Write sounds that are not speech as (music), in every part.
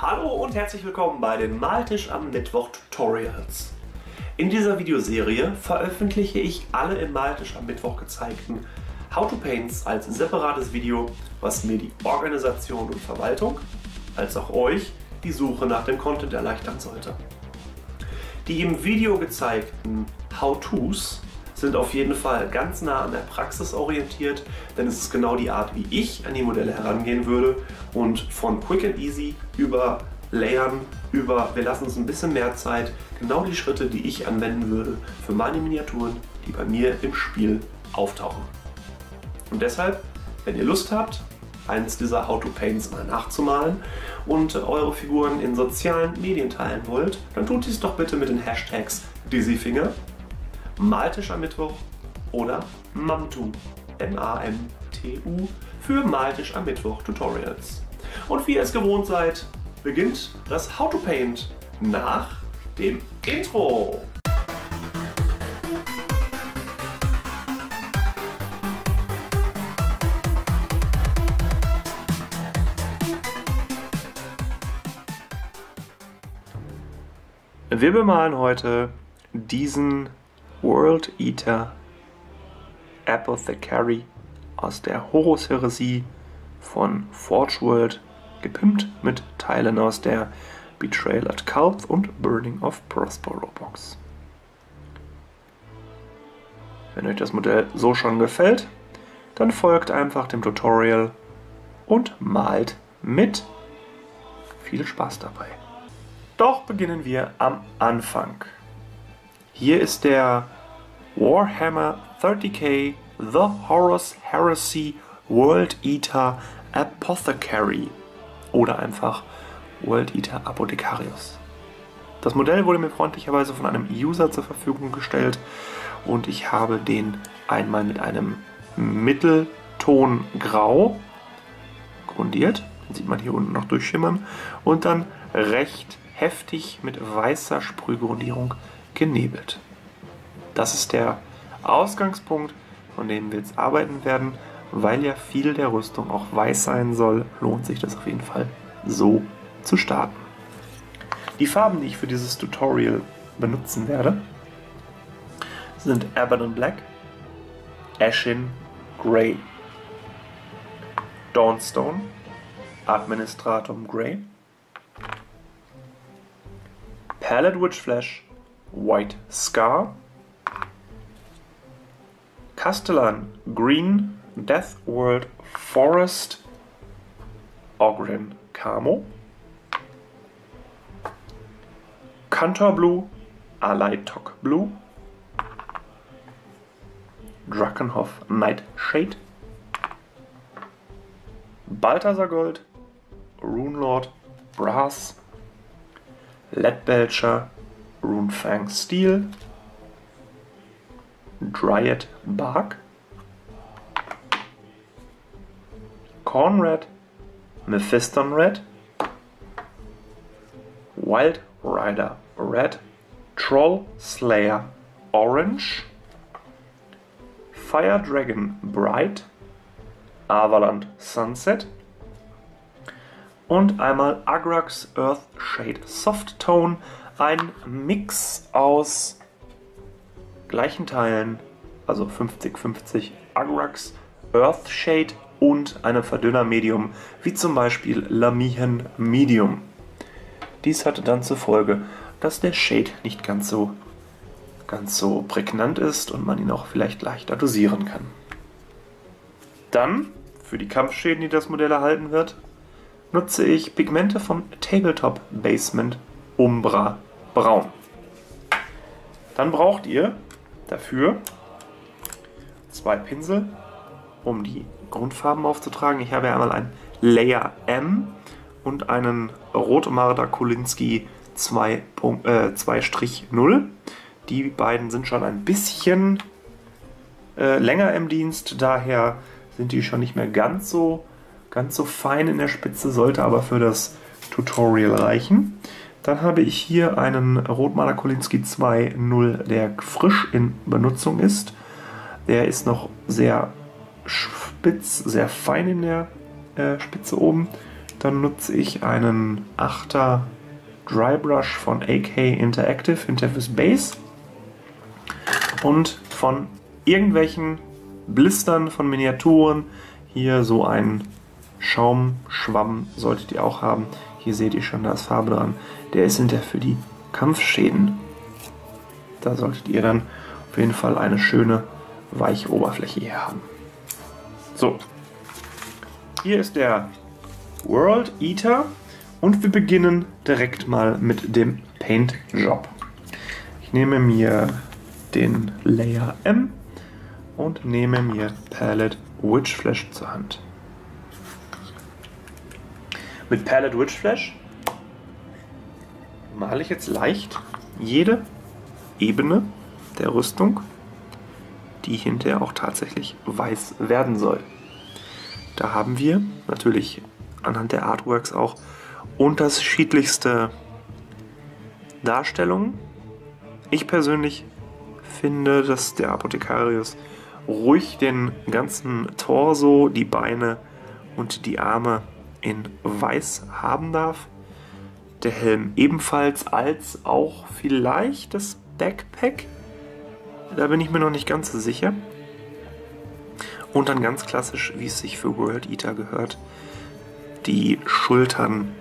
Hallo und herzlich willkommen bei den Maltisch am Mittwoch Tutorials. In dieser Videoserie veröffentliche ich alle im Maltisch am Mittwoch gezeigten How-to-Paints als separates Video, was mir die Organisation und Verwaltung, als auch euch, die Suche nach dem Content erleichtern sollte. Die im Video gezeigten How-Tos sind auf jeden Fall ganz nah an der Praxis orientiert, denn es ist genau die Art, wie ich an die Modelle herangehen würde und von Quick and Easy über Layern, über wir lassen uns ein bisschen mehr Zeit, genau die Schritte, die ich anwenden würde für meine Miniaturen, die bei mir im Spiel auftauchen. Und deshalb, wenn ihr Lust habt, eines dieser How-to-Paints mal nachzumalen und eure Figuren in sozialen Medien teilen wollt, dann tut dies doch bitte mit den Hashtags Dizzyfinger Maltisch am Mittwoch oder MAMTU, M-A-M-T-U, für Maltisch am Mittwoch Tutorials. Und wie ihr es gewohnt seid, beginnt das How to Paint nach dem Intro. Wir bemalen heute diesen World Eater Apothecary aus der Horus-Heresie von Forge World, gepimpt mit Teilen aus der Betrayal at Calth und Burning of Prospero Box. Wenn euch das Modell so schon gefällt, dann folgt einfach dem Tutorial und malt mit. Viel Spaß dabei. Doch beginnen wir am Anfang. Hier ist der Warhammer 30k The Horus Heresy World Eater Apothecary. Oder einfach World Eater Apothecarius. Das Modell wurde mir freundlicherweise von einem User zur Verfügung gestellt und ich habe den einmal mit einem Mittelton Grau grundiert, den sieht man hier unten noch durchschimmern, und dann recht heftig mit weißer Sprühgrundierung genebelt. Das ist der Ausgangspunkt, von dem wir jetzt arbeiten werden. Weil ja viel der Rüstung auch weiß sein soll, lohnt sich das auf jeden Fall so zu starten. Die Farben, die ich für dieses Tutorial benutzen werde, sind Abaddon Black, Ashen Grey, Dawnstone, Administratum Grey, Palette Witch Flash White Scar, Castellan Green, Death World Forest, Ogren Camo, Cantor Blue, Alaitok Blue, Drakenhof Nightshade, Balthasar Gold, Runelord Brass, Leadbelcher Runefang Steel, Dryad Bark, Cornred, Mephiston Red, Wild Rider Red, Troll Slayer Orange, Fire Dragon Bright, Avaland Sunset. Und einmal Agrax Earthshade Soft Tone ein Mix aus gleichen Teilen, also 50-50 Agrax, Earthshade und einem Verdünner-Medium, wie zum Beispiel Lamihen Medium. Dies hatte dann zur Folge, dass der Shade nicht ganz so, ganz so prägnant ist und man ihn auch vielleicht leichter dosieren kann. Dann, für die Kampfschäden, die das Modell erhalten wird, nutze ich Pigmente von Tabletop Basement Umbra braun. Dann braucht ihr dafür zwei Pinsel, um die Grundfarben aufzutragen. Ich habe einmal ein Layer M und einen Rotmarder Kolinski 2-0. Äh, die beiden sind schon ein bisschen äh, länger im Dienst, daher sind die schon nicht mehr ganz so, ganz so fein in der Spitze, sollte aber für das Tutorial reichen. Dann habe ich hier einen Rotmaler Kolinski 2.0, der frisch in Benutzung ist. Der ist noch sehr spitz, sehr fein in der äh, Spitze oben. Dann nutze ich einen 8er Dry Brush von AK Interactive Interface Base und von irgendwelchen Blistern von Miniaturen hier so ein Schaumschwamm solltet ihr auch haben. Hier seht ihr schon, da ist Farbe dran. Der ist hinterher für die Kampfschäden. Da solltet ihr dann auf jeden Fall eine schöne weiche Oberfläche hier haben. So, hier ist der World Eater und wir beginnen direkt mal mit dem Paint Job. Ich nehme mir den Layer M und nehme mir Palette Witch Flash zur Hand. Mit Palette Witch Flash male ich jetzt leicht jede Ebene der Rüstung, die hinterher auch tatsächlich weiß werden soll. Da haben wir natürlich anhand der Artworks auch unterschiedlichste Darstellungen. Ich persönlich finde, dass der Apothekarius ruhig den ganzen Torso, die Beine und die Arme in weiß haben darf. Der Helm ebenfalls, als auch vielleicht das Backpack. Da bin ich mir noch nicht ganz so sicher. Und dann ganz klassisch, wie es sich für World Eater gehört, die Schultern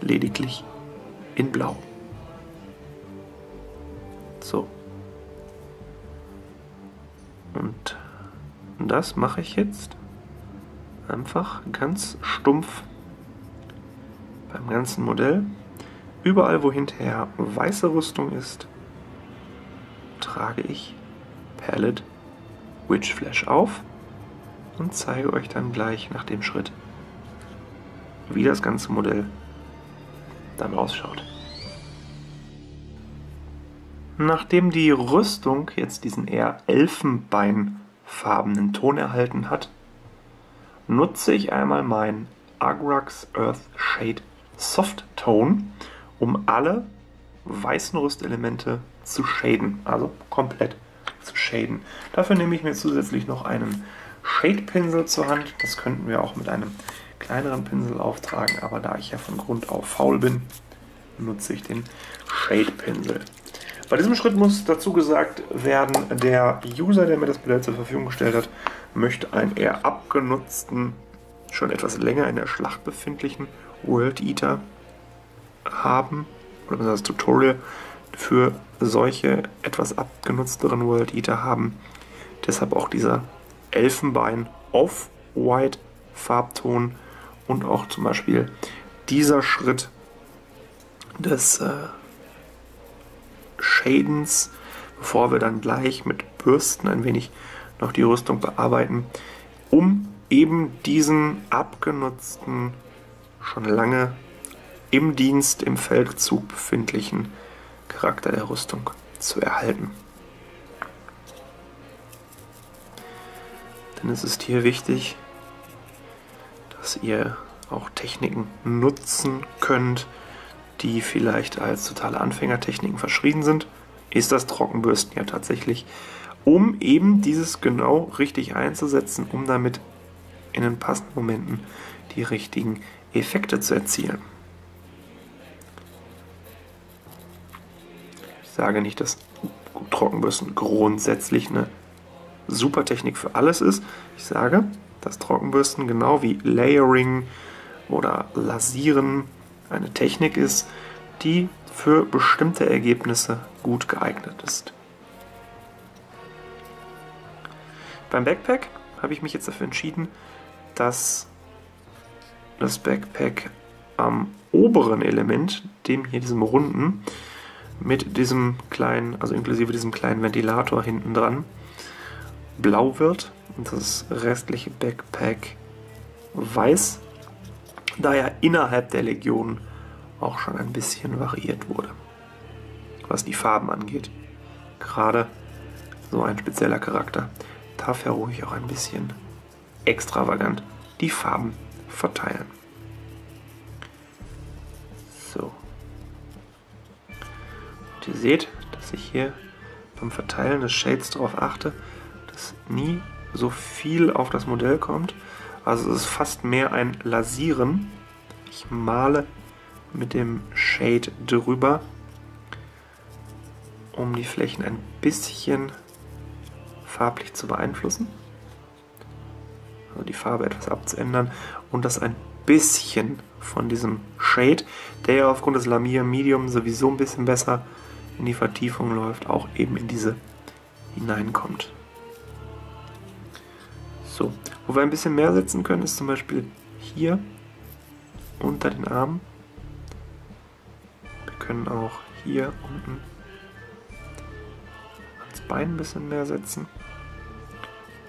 lediglich in Blau. So. Und das mache ich jetzt einfach ganz stumpf beim ganzen Modell. Überall, wo hinterher weiße Rüstung ist, trage ich Palette Witch Flash auf und zeige euch dann gleich nach dem Schritt, wie das ganze Modell dann ausschaut. Nachdem die Rüstung jetzt diesen eher elfenbeinfarbenen Ton erhalten hat, nutze ich einmal mein Agrax Earth Shade Soft Tone, um alle weißen Rüstelemente zu shaden, also komplett zu shaden. Dafür nehme ich mir zusätzlich noch einen Shade-Pinsel zur Hand. Das könnten wir auch mit einem kleineren Pinsel auftragen, aber da ich ja von Grund auf faul bin, nutze ich den Shade-Pinsel. Bei diesem Schritt muss dazu gesagt werden, der User, der mir das Modell zur Verfügung gestellt hat, möchte einen eher abgenutzten, schon etwas länger in der Schlacht befindlichen World Eater haben, oder das Tutorial für solche etwas abgenutzteren World Eater haben. Deshalb auch dieser Elfenbein Off-White Farbton und auch zum Beispiel dieser Schritt des äh, Shadens, bevor wir dann gleich mit Bürsten ein wenig noch die Rüstung bearbeiten, um eben diesen abgenutzten, schon lange im Dienst, im Feldzug befindlichen Charakter der Rüstung zu erhalten. Denn es ist hier wichtig, dass ihr auch Techniken nutzen könnt, die vielleicht als totale Anfängertechniken verschrieben sind. Ist das Trockenbürsten ja tatsächlich, um eben dieses genau richtig einzusetzen, um damit in den passenden Momenten die richtigen Effekte zu erzielen. Ich sage nicht, dass Trockenbürsten grundsätzlich eine super Technik für alles ist. Ich sage, dass Trockenbürsten genau wie Layering oder Lasieren eine Technik ist, die für bestimmte Ergebnisse gut geeignet ist. Beim Backpack habe ich mich jetzt dafür entschieden, dass das Backpack am oberen Element, dem hier diesem runden, mit diesem kleinen, also inklusive diesem kleinen Ventilator hinten dran, blau wird und das restliche Backpack weiß, da ja innerhalb der Legion auch schon ein bisschen variiert wurde, was die Farben angeht. Gerade so ein spezieller Charakter darf ja ruhig auch ein bisschen extravagant die Farben verteilen. So. Und ihr seht, dass ich hier beim Verteilen des Shades darauf achte, dass nie so viel auf das Modell kommt, Also es ist fast mehr ein Lasieren. Ich male mit dem Shade drüber, um die Flächen ein bisschen farblich zu beeinflussen. Also die Farbe etwas abzuändern und das ein bisschen von diesem Shade, der ja aufgrund des Lamia Medium sowieso ein bisschen besser in die Vertiefung läuft, auch eben in diese hineinkommt. Wo wir ein bisschen mehr setzen können, ist zum Beispiel hier unter den Armen. Wir können auch hier unten ans Bein ein bisschen mehr setzen.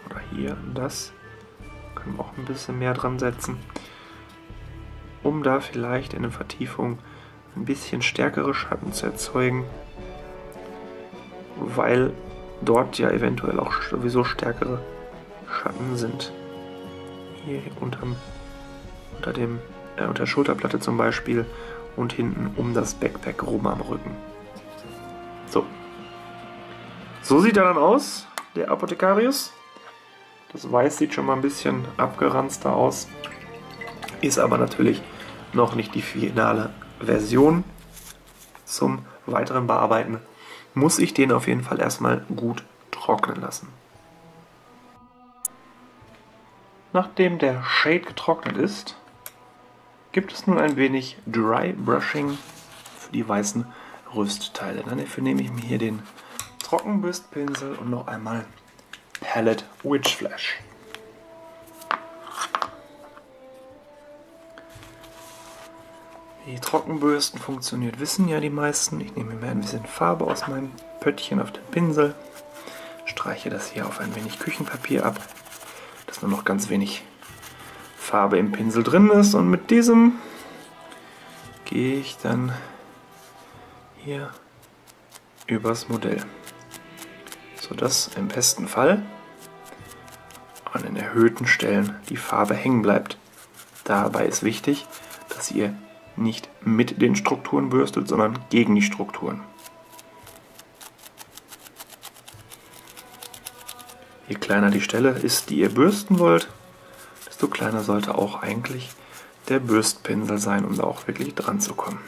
Oder hier das können wir auch ein bisschen mehr dran setzen um da vielleicht in der Vertiefung ein bisschen stärkere Schatten zu erzeugen, weil dort ja eventuell auch sowieso stärkere Schatten sind. Hier unterm, unter, dem, äh, unter der Schulterplatte zum Beispiel und hinten um das Backpack rum am Rücken. So. So sieht er dann aus, der Apothekarius. Das Weiß sieht schon mal ein bisschen abgeranzter aus, ist aber natürlich noch nicht die finale Version. Zum weiteren Bearbeiten muss ich den auf jeden Fall erstmal gut trocknen lassen. Nachdem der Shade getrocknet ist, gibt es nun ein wenig Dry Brushing für die weißen Rüstteile. Dafür nehme ich mir hier den Trockenbürstpinsel und noch einmal Palette Witch Flash. Wie Trockenbürsten funktioniert, wissen ja die meisten. Ich nehme mir ein bisschen Farbe aus meinem Pöttchen auf den Pinsel, streiche das hier auf ein wenig Küchenpapier ab, nur noch ganz wenig Farbe im Pinsel drin ist. Und mit diesem gehe ich dann hier übers Modell, sodass im besten Fall an den erhöhten Stellen die Farbe hängen bleibt. Dabei ist wichtig, dass ihr nicht mit den Strukturen bürstet, sondern gegen die Strukturen. Je kleiner die Stelle ist, die ihr bürsten wollt, desto kleiner sollte auch eigentlich der Bürstpinsel sein, um da auch wirklich dran zu kommen.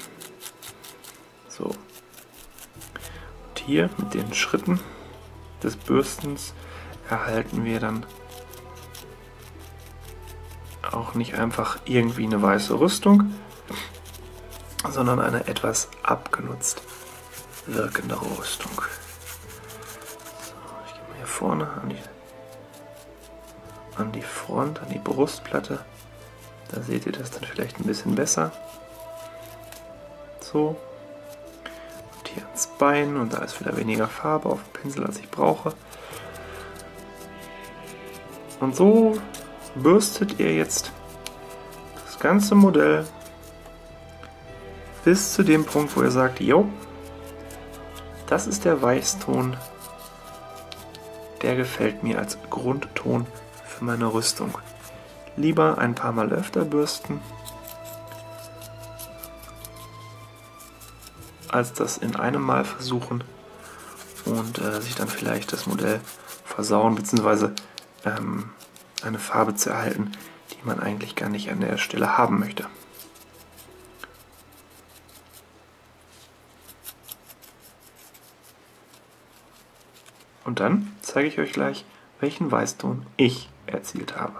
So. Und hier mit den Schritten des Bürstens erhalten wir dann auch nicht einfach irgendwie eine weiße Rüstung, sondern eine etwas abgenutzt wirkende Rüstung. Hier vorne an die, an die Front, an die Brustplatte. Da seht ihr das dann vielleicht ein bisschen besser. So. Und hier ans Bein und da ist wieder weniger Farbe auf dem Pinsel, als ich brauche. Und so bürstet ihr jetzt das ganze Modell bis zu dem Punkt, wo ihr sagt, jo, das ist der Weißton, der gefällt mir als Grundton für meine Rüstung. Lieber ein paar Mal öfter bürsten, als das in einem Mal versuchen und äh, sich dann vielleicht das Modell versauen, beziehungsweise ähm, eine Farbe zu erhalten, die man eigentlich gar nicht an der Stelle haben möchte. Und dann zeige ich euch gleich, welchen Weißton ich erzielt habe.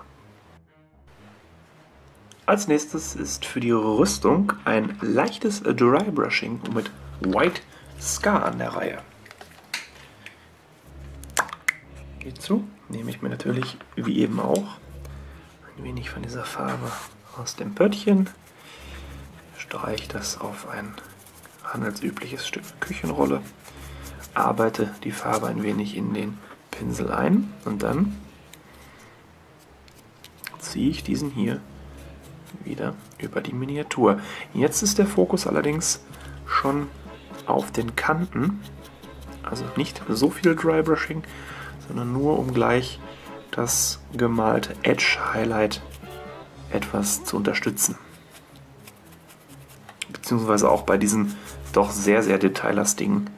Als nächstes ist für die Rüstung ein leichtes Dry Brushing mit White Scar an der Reihe. Hierzu nehme ich mir natürlich, wie eben auch, ein wenig von dieser Farbe aus dem Pöttchen, streiche das auf ein handelsübliches Stück Küchenrolle arbeite die Farbe ein wenig in den Pinsel ein und dann ziehe ich diesen hier wieder über die Miniatur. Jetzt ist der Fokus allerdings schon auf den Kanten, also nicht so viel Dry Brushing, sondern nur um gleich das gemalte Edge Highlight etwas zu unterstützen. Beziehungsweise auch bei diesen doch sehr, sehr detaillastigen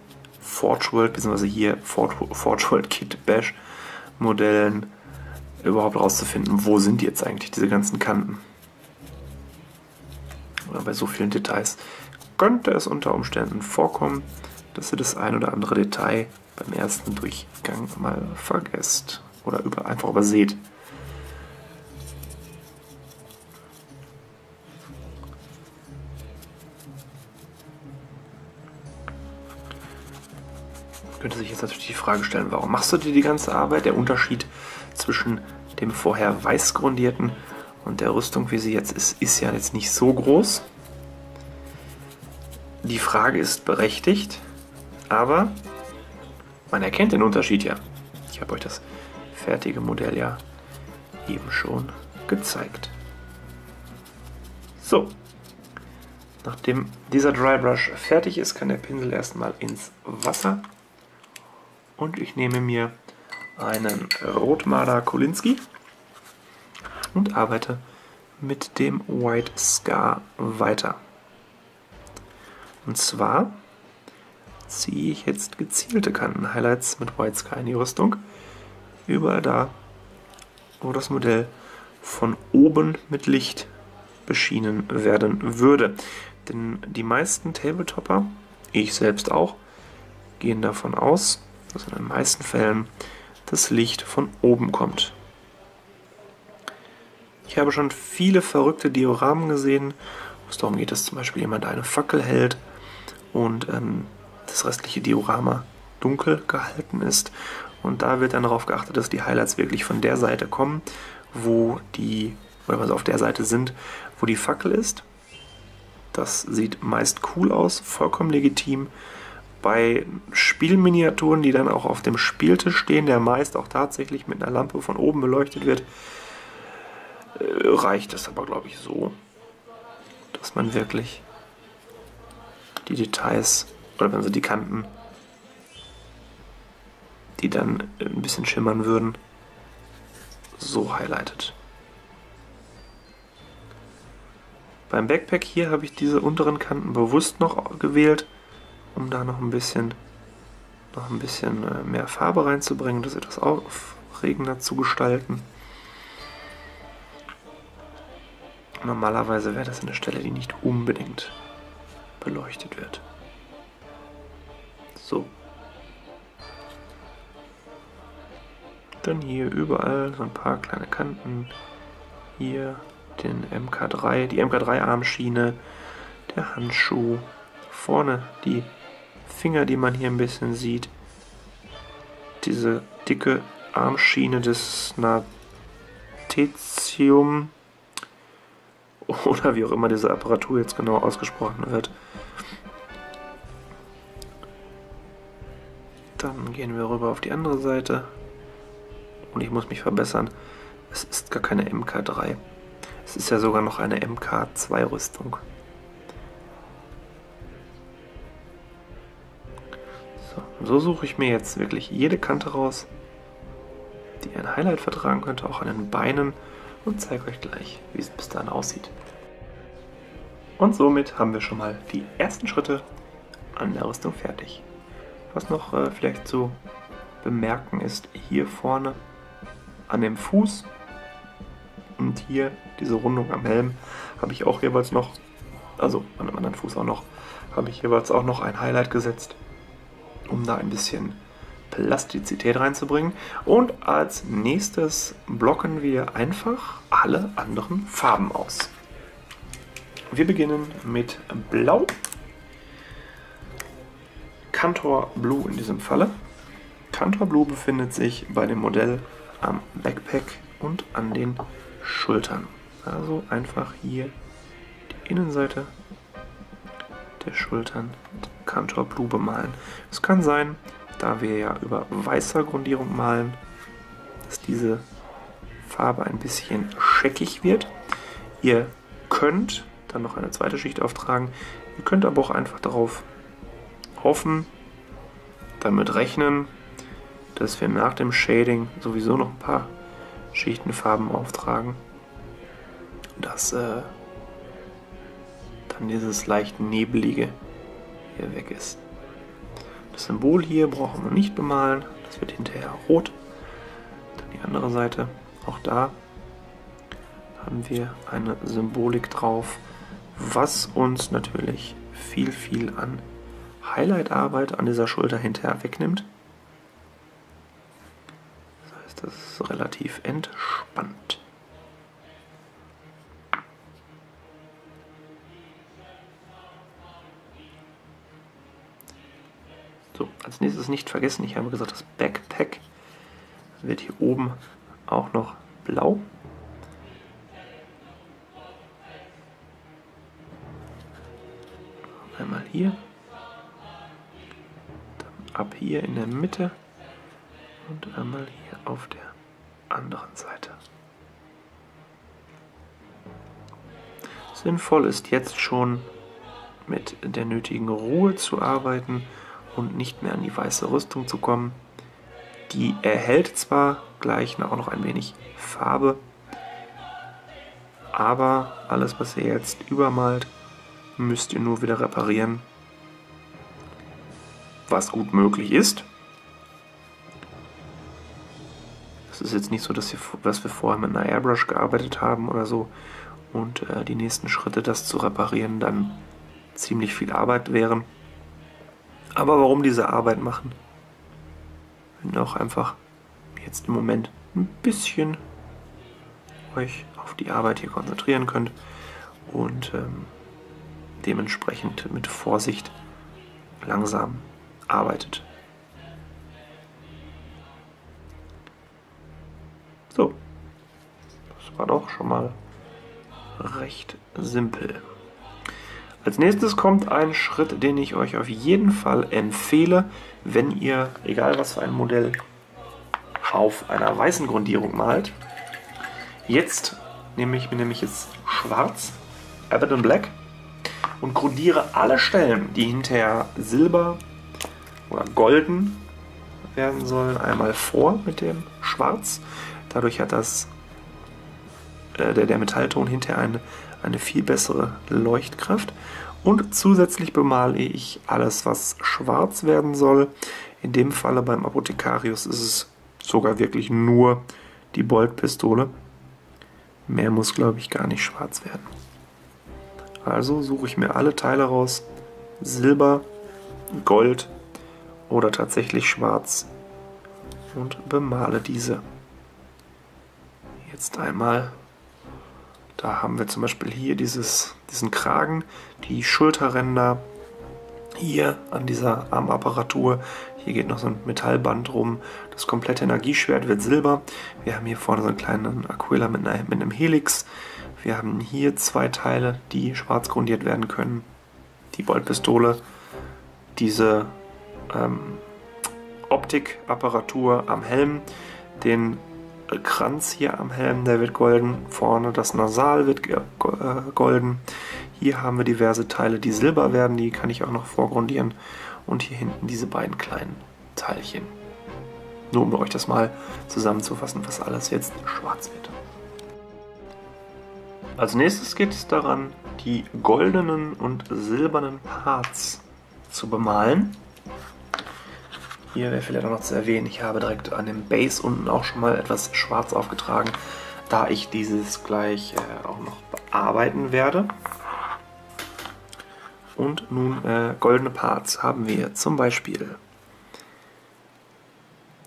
Forge World, beziehungsweise hier Forge World Kit Bash Modellen überhaupt rauszufinden, wo sind jetzt eigentlich diese ganzen Kanten. Oder bei so vielen Details könnte es unter Umständen vorkommen, dass ihr das ein oder andere Detail beim ersten Durchgang mal vergesst oder über, einfach überseht. Könnte sich jetzt natürlich die Frage stellen, warum machst du dir die ganze Arbeit? Der Unterschied zwischen dem vorher weiß grundierten und der Rüstung, wie sie jetzt ist, ist ja jetzt nicht so groß. Die Frage ist berechtigt, aber man erkennt den Unterschied ja. Ich habe euch das fertige Modell ja eben schon gezeigt. So, nachdem dieser Dry Brush fertig ist, kann der Pinsel erstmal ins Wasser und ich nehme mir einen Rotmarder Kolinski und arbeite mit dem White Scar weiter. Und zwar ziehe ich jetzt gezielte Kanten-Highlights mit White Scar in die Rüstung. Überall da, wo das Modell von oben mit Licht beschienen werden würde. Denn die meisten Tabletopper, ich selbst auch, gehen davon aus, dass in den meisten Fällen das Licht von oben kommt. Ich habe schon viele verrückte Dioramen gesehen, wo es darum geht, dass zum Beispiel jemand eine Fackel hält und ähm, das restliche Diorama dunkel gehalten ist. Und da wird dann darauf geachtet, dass die Highlights wirklich von der Seite kommen, wo die, oder also auf der Seite sind, wo die Fackel ist. Das sieht meist cool aus, vollkommen legitim bei Spielminiaturen, die dann auch auf dem Spieltisch stehen, der meist auch tatsächlich mit einer Lampe von oben beleuchtet wird, äh, reicht es aber, glaube ich, so, dass man wirklich die Details oder wenn sie die Kanten, die dann ein bisschen schimmern würden, so highlightet. Beim Backpack hier habe ich diese unteren Kanten bewusst noch gewählt, um da noch ein bisschen, noch ein bisschen äh, mehr Farbe reinzubringen, das etwas aufregender zu gestalten. Normalerweise wäre das eine Stelle, die nicht unbedingt beleuchtet wird. So. Dann hier überall so ein paar kleine Kanten. Hier den MK3, die MK3-Armschiene, der Handschuh, vorne die Finger, die man hier ein bisschen sieht. Diese dicke Armschiene des Natetium oder wie auch immer diese Apparatur jetzt genau ausgesprochen wird. Dann gehen wir rüber auf die andere Seite. Und ich muss mich verbessern. Es ist gar keine MK3. Es ist ja sogar noch eine MK2 Rüstung. So suche ich mir jetzt wirklich jede Kante raus, die ein Highlight vertragen könnte, auch an den Beinen und zeige euch gleich, wie es bis dahin aussieht. Und somit haben wir schon mal die ersten Schritte an der Rüstung fertig. Was noch äh, vielleicht zu bemerken ist, hier vorne an dem Fuß und hier diese Rundung am Helm habe ich auch jeweils noch, also an dem anderen Fuß auch noch, habe ich jeweils auch noch ein Highlight gesetzt um da ein bisschen Plastizität reinzubringen. Und als nächstes blocken wir einfach alle anderen Farben aus. Wir beginnen mit Blau. Cantor Blue in diesem Falle. Cantor Blue befindet sich bei dem Modell am Backpack und an den Schultern. Also einfach hier die Innenseite der Schultern mit Cantor Blue bemalen. Es kann sein, da wir ja über weißer Grundierung malen, dass diese Farbe ein bisschen scheckig wird. Ihr könnt dann noch eine zweite Schicht auftragen. Ihr könnt aber auch einfach darauf hoffen, damit rechnen, dass wir nach dem Shading sowieso noch ein paar Schichten Farben auftragen. Dass äh, dann dieses leicht nebelige hier weg ist. Das Symbol hier brauchen wir nicht bemalen, das wird hinterher rot. Dann die andere Seite Auch da haben wir eine Symbolik drauf, was uns natürlich viel, viel an Highlight-Arbeit an dieser Schulter hinterher wegnimmt. Das heißt, das ist relativ entspannt. So, als nächstes nicht vergessen, ich habe gesagt, das Backpack wird hier oben auch noch blau. Einmal hier, dann ab hier in der Mitte und einmal hier auf der anderen Seite. Sinnvoll ist jetzt schon mit der nötigen Ruhe zu arbeiten und nicht mehr an die weiße Rüstung zu kommen. Die erhält zwar gleich auch noch ein wenig Farbe, aber alles, was ihr jetzt übermalt, müsst ihr nur wieder reparieren, was gut möglich ist. Es ist jetzt nicht so, dass wir, dass wir vorher mit einer Airbrush gearbeitet haben oder so und äh, die nächsten Schritte, das zu reparieren, dann ziemlich viel Arbeit wären. Aber warum diese Arbeit machen? Wenn auch einfach jetzt im Moment ein bisschen euch auf die Arbeit hier konzentrieren könnt und ähm, dementsprechend mit Vorsicht langsam arbeitet. So, das war doch schon mal recht simpel. Als nächstes kommt ein Schritt, den ich euch auf jeden Fall empfehle, wenn ihr, egal was für ein Modell, auf einer weißen Grundierung malt. Jetzt nehme ich mir nämlich jetzt schwarz, Abaddon Black, und grundiere alle Stellen, die hinterher silber oder golden werden sollen, einmal vor mit dem Schwarz. Dadurch hat das äh, der, der Metallton hinterher eine eine viel bessere Leuchtkraft. Und zusätzlich bemale ich alles, was schwarz werden soll. In dem Falle beim Apothekarius ist es sogar wirklich nur die Boltpistole. Mehr muss, glaube ich, gar nicht schwarz werden. Also suche ich mir alle Teile raus. Silber, Gold oder tatsächlich schwarz und bemale diese. Jetzt einmal da haben wir zum Beispiel hier dieses, diesen Kragen, die Schulterränder, hier an dieser Armapparatur. Hier geht noch so ein Metallband rum. Das komplette Energieschwert wird Silber. Wir haben hier vorne so einen kleinen Aquila mit, einer, mit einem Helix. Wir haben hier zwei Teile, die schwarz grundiert werden können. Die Boltpistole, diese ähm, Optikapparatur am Helm, den Kranz hier am Helm, der wird golden. Vorne das Nasal wird äh, golden. Hier haben wir diverse Teile, die silber werden, die kann ich auch noch vorgrundieren. Und hier hinten diese beiden kleinen Teilchen. Nur um euch das mal zusammenzufassen, was alles jetzt schwarz wird. Als nächstes geht es daran, die goldenen und silbernen Parts zu bemalen. Hier wäre vielleicht auch noch zu erwähnen, ich habe direkt an dem Base unten auch schon mal etwas schwarz aufgetragen, da ich dieses gleich äh, auch noch bearbeiten werde. Und nun äh, goldene Parts haben wir zum Beispiel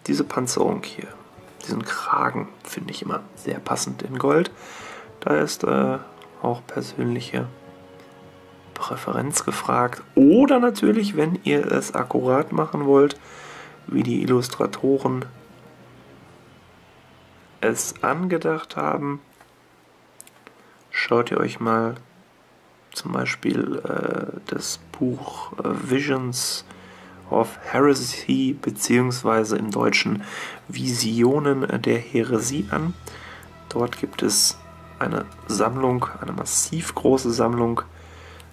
diese Panzerung hier, diesen Kragen finde ich immer sehr passend in Gold. Da ist äh, auch persönliche Präferenz gefragt. Oder natürlich, wenn ihr es akkurat machen wollt, wie die Illustratoren es angedacht haben. Schaut ihr euch mal zum Beispiel äh, das Buch äh, Visions of Heresy beziehungsweise im Deutschen Visionen der Heresie an. Dort gibt es eine Sammlung, eine massiv große Sammlung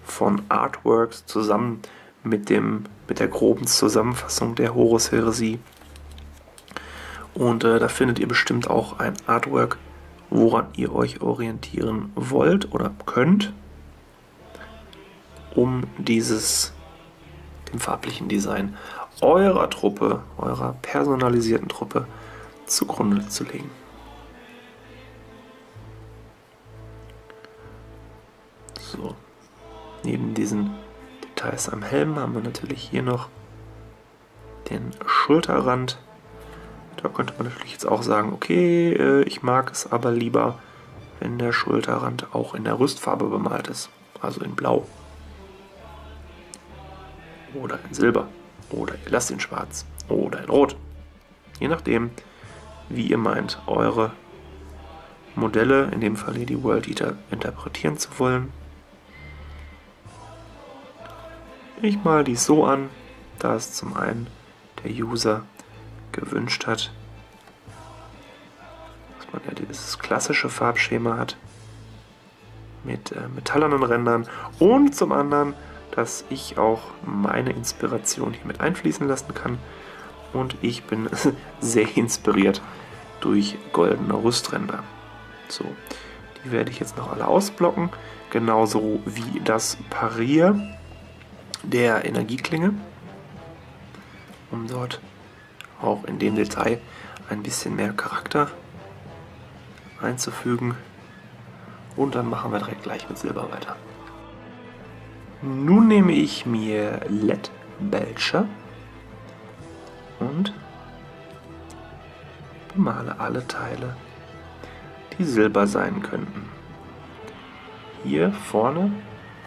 von Artworks zusammen mit, dem, mit der groben Zusammenfassung der Horus-Heresie. Und äh, da findet ihr bestimmt auch ein Artwork, woran ihr euch orientieren wollt oder könnt, um dieses, dem farblichen Design eurer Truppe, eurer personalisierten Truppe zugrunde zu legen. So, neben diesen Details am Helm haben wir natürlich hier noch den Schulterrand. Da könnte man natürlich jetzt auch sagen, okay, äh, ich mag es aber lieber, wenn der Schulterrand auch in der Rüstfarbe bemalt ist. Also in Blau. Oder in Silber. Oder ihr lasst ihn schwarz. Oder in Rot. Je nachdem, wie ihr meint, eure Modelle, in dem Fall hier die World Eater, interpretieren zu wollen. Ich mal dies so an, da es zum einen der User gewünscht hat, dass man ja dieses klassische Farbschema hat mit äh, metallernen Rändern und zum anderen, dass ich auch meine Inspiration hier mit einfließen lassen kann und ich bin (laughs) sehr inspiriert durch goldene Rüstränder. So, die werde ich jetzt noch alle ausblocken, genauso wie das Parier der Energieklinge, um dort auch in dem Detail ein bisschen mehr Charakter einzufügen. Und dann machen wir direkt gleich mit Silber weiter. Nun nehme ich mir LED Belcher und bemale alle Teile, die Silber sein könnten. Hier vorne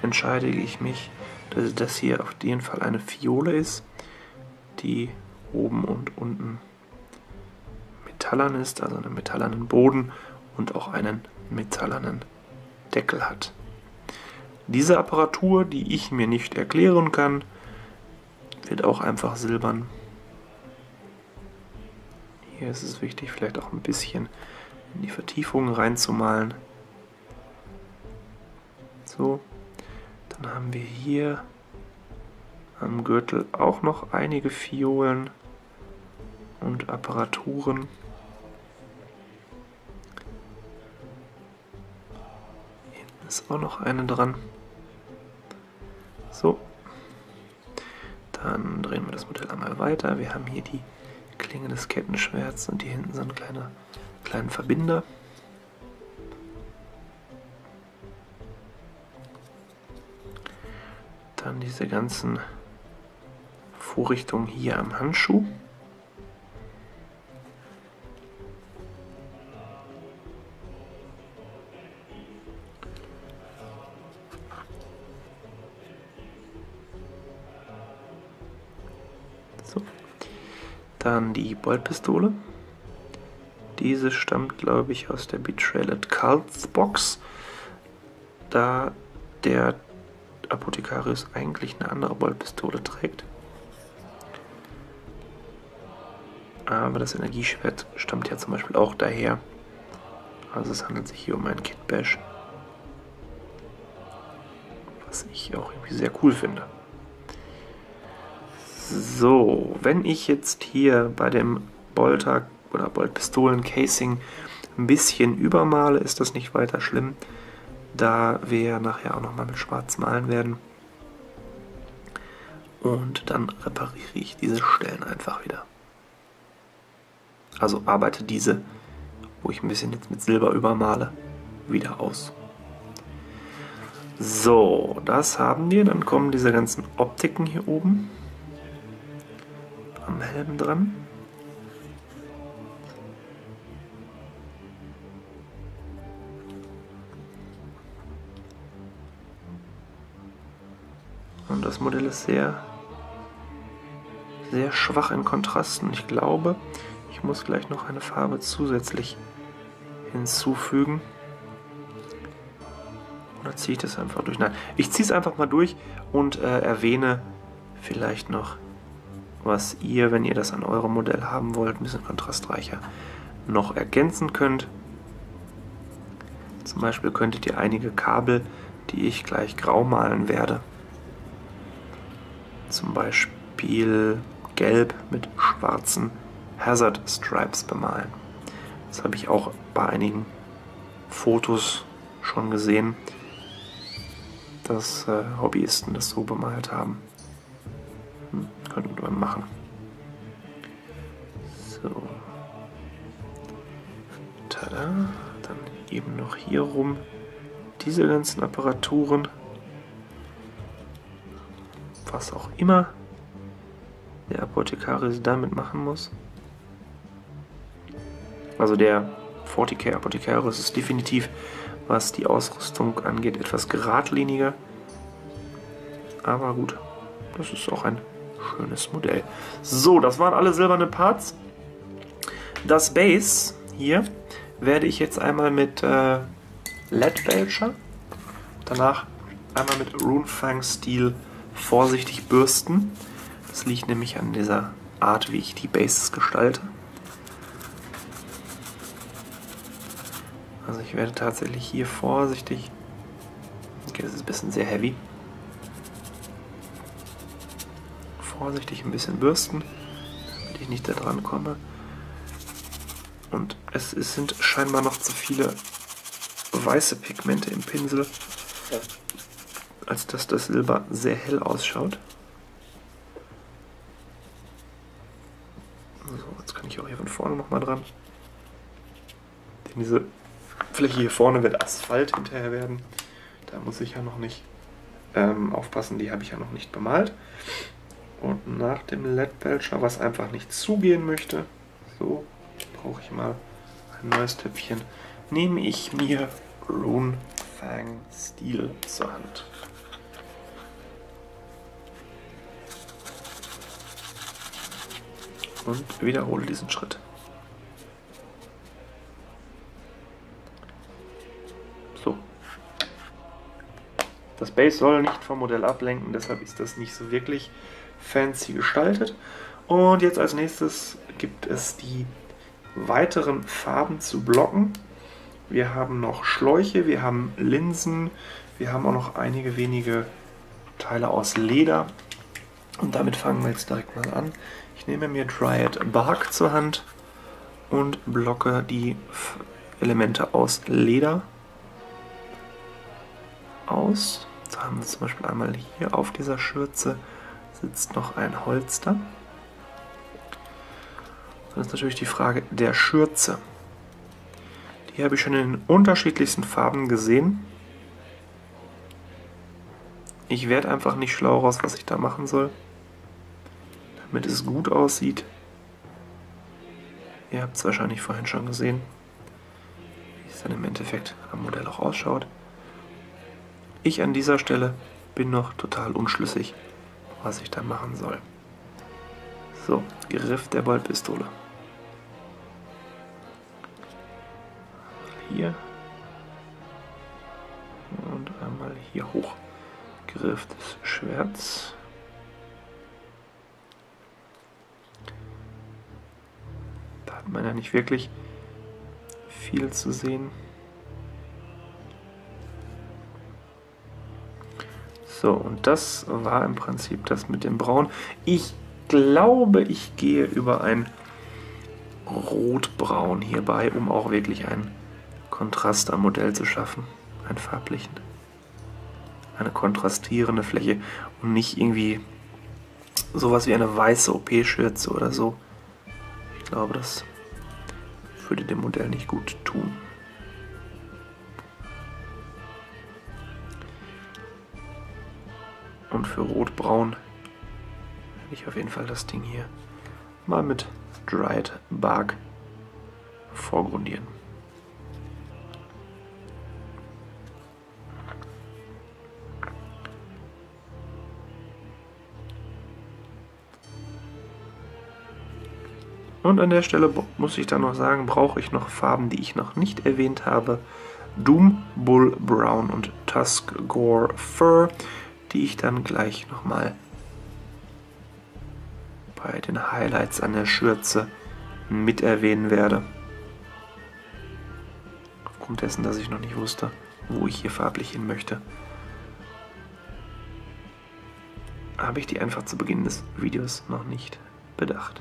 entscheide ich mich, dass das hier auf jeden Fall eine Fiole ist, die oben und unten metallern ist, also einen metallernen Boden und auch einen metallernen Deckel hat. Diese Apparatur, die ich mir nicht erklären kann, wird auch einfach silbern. Hier ist es wichtig, vielleicht auch ein bisschen in die Vertiefungen reinzumalen. So, dann haben wir hier am Gürtel auch noch einige Fiolen und Apparaturen. Hinten ist auch noch eine dran. So. Dann drehen wir das Modell einmal weiter. Wir haben hier die Klinge des Kettenschwerts und hier hinten so einen kleiner, kleinen Verbinder. Diese ganzen Vorrichtungen hier am Handschuh. Dann die Boltpistole. Diese stammt, glaube ich, aus der Betrayed Cults Box. Da der Apothekarius eigentlich eine andere Boltpistole trägt. Aber das Energieschwert stammt ja zum Beispiel auch daher. Also es handelt sich hier um ein Kit Bash. Was ich auch irgendwie sehr cool finde. So, wenn ich jetzt hier bei dem Bolter oder Boltpistolen-Casing ein bisschen übermale, ist das nicht weiter schlimm, da wir nachher auch nochmal mit Schwarz malen werden. Und dann repariere ich diese Stellen einfach wieder. Also arbeite diese, wo ich ein bisschen jetzt mit Silber übermale, wieder aus. So, das haben wir. Dann kommen diese ganzen Optiken hier oben am Helm dran. Und das Modell ist sehr, sehr schwach in Kontrasten. Ich glaube, ich muss gleich noch eine Farbe zusätzlich hinzufügen. Oder ziehe ich das einfach durch? Nein, ich ziehe es einfach mal durch und äh, erwähne vielleicht noch was ihr, wenn ihr das an eurem Modell haben wollt, ein bisschen kontrastreicher noch ergänzen könnt. Zum Beispiel könntet ihr einige Kabel, die ich gleich grau malen werde, zum Beispiel gelb mit schwarzen Hazard Stripes bemalen. Das habe ich auch bei einigen Fotos schon gesehen, dass äh, Hobbyisten das so bemalt haben. Könnte man machen. So. Tada. Dann eben noch hier rum diese ganzen Apparaturen. Was auch immer der Apothekarius damit machen muss. Also der 40k Apothekarius ist definitiv, was die Ausrüstung angeht, etwas geradliniger. Aber gut, das ist auch ein schönes Modell. So, das waren alle silberne Parts. Das Base hier werde ich jetzt einmal mit äh, LED Belcher, danach einmal mit Runefang Steel vorsichtig bürsten. Das liegt nämlich an dieser Art, wie ich die Bases gestalte. Also ich werde tatsächlich hier vorsichtig, okay, das ist ein bisschen sehr heavy, vorsichtig ein bisschen bürsten, damit ich nicht da dran komme. Und es, sind scheinbar noch zu viele weiße Pigmente im Pinsel, als dass das Silber sehr hell ausschaut. So, jetzt kann ich auch hier von vorne nochmal dran. Denn diese Fläche hier vorne wird Asphalt hinterher werden. Da muss ich ja noch nicht ähm, aufpassen, die habe ich ja noch nicht bemalt. Und nach dem LED-Belcher, was einfach nicht zugehen möchte, so brauche ich mal ein neues Töpfchen, nehme ich mir Rune Fang Steel zur Hand. Und wiederhole diesen Schritt. So. Das Base soll nicht vom Modell ablenken, deshalb ist das nicht so wirklich fancy gestaltet. Und jetzt als nächstes gibt es die weiteren Farben zu blocken. Wir haben noch Schläuche, wir haben Linsen, wir haben auch noch einige wenige Teile aus Leder. Und damit fangen wir jetzt direkt mal an. Nehme mir Dryad Bark zur Hand und blocke die Elemente aus Leder aus. So haben wir zum Beispiel einmal hier auf dieser Schürze sitzt noch ein Holster. Dann ist natürlich die Frage der Schürze. Die habe ich schon in unterschiedlichsten Farben gesehen. Ich werde einfach nicht schlau raus, was ich da machen soll, damit es gut aussieht. Ihr habt es wahrscheinlich vorhin schon gesehen, wie es dann im Endeffekt am Modell auch ausschaut. Ich an dieser Stelle bin noch total unschlüssig, was ich da machen soll. So, Griff der Ballpistole. Hier. Und einmal hier hoch. Griff des Schwerts. Hat man ja nicht wirklich viel zu sehen. So, und das war im Prinzip das mit dem Braun. Ich glaube, ich gehe über ein Rotbraun hierbei, um auch wirklich ein Kontrast am Modell zu schaffen. Ein farblichen. Eine kontrastierende Fläche und nicht irgendwie sowas wie eine weiße OP-Schürze oder so. Ich glaube, das würde dem Modell nicht gut tun. Und für Rotbraun werde ich auf jeden Fall das Ding hier mal mit Dried Bark vorgrundieren. Und an der Stelle muss ich dann noch sagen, brauche ich noch Farben, die ich noch nicht erwähnt habe. Doom, Bull Brown und Tusk Gore Fur die ich dann gleich nochmal bei den Highlights an der Schürze mit erwähnen werde. Aufgrund dessen, dass ich noch nicht wusste, wo ich hier farblich hin möchte, habe ich die einfach zu Beginn des Videos noch nicht bedacht.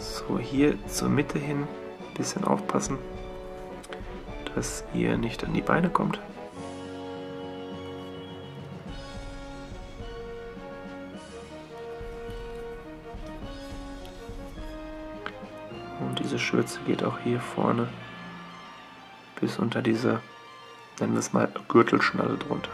So, hier zur Mitte hin ein bisschen aufpassen, dass ihr nicht an die Beine kommt. diese Schürze geht auch hier vorne bis unter diese, nennen wir es mal, Gürtelschnalle drunter.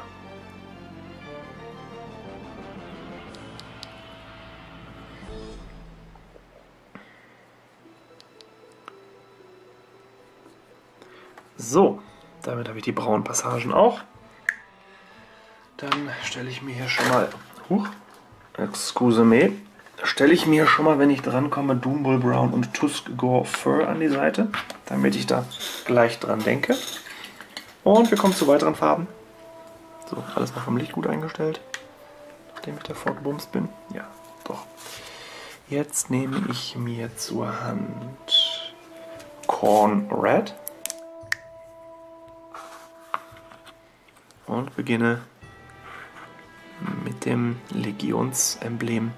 So, damit habe ich die braunen Passagen auch. Dann stelle ich mir hier schon mal, huch, excuse me, stelle ich mir schon mal, wenn ich drankomme, Doombull Brown und Tusk Gore Fur an die Seite, damit ich da gleich dran denke. Und wir kommen zu weiteren Farben. So, alles noch vom Licht gut eingestellt, nachdem ich davor gebumst bin. Ja, doch. Jetzt nehme ich mir zur Hand Corn Red und beginne mit dem Legionsemblem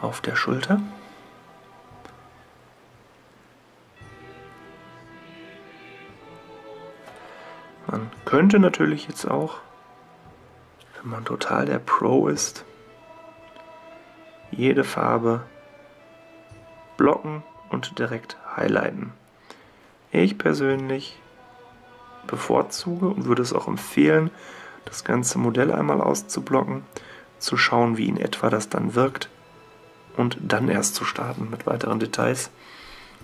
auf der Schulter. Man könnte natürlich jetzt auch, wenn man total der Pro ist, jede Farbe blocken und direkt highlighten. Ich persönlich bevorzuge und würde es auch empfehlen, das ganze Modell einmal auszublocken, zu schauen, wie in etwa das dann wirkt und dann erst zu starten mit weiteren Details.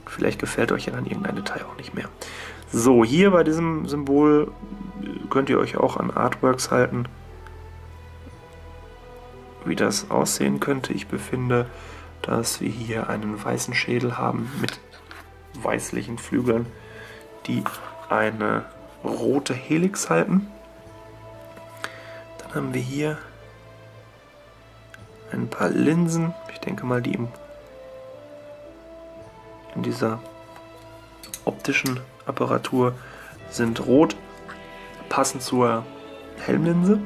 Vielleicht gefällt euch ja dann irgendein Detail auch nicht mehr. So, hier bei diesem Symbol könnt ihr euch auch an Artworks halten, wie das aussehen könnte. Ich befinde, dass wir hier einen weißen Schädel haben mit weißlichen Flügeln, die eine rote Helix halten. Haben wir hier ein paar Linsen. Ich denke mal, die in dieser optischen Apparatur sind rot, passend zur Helmlinse.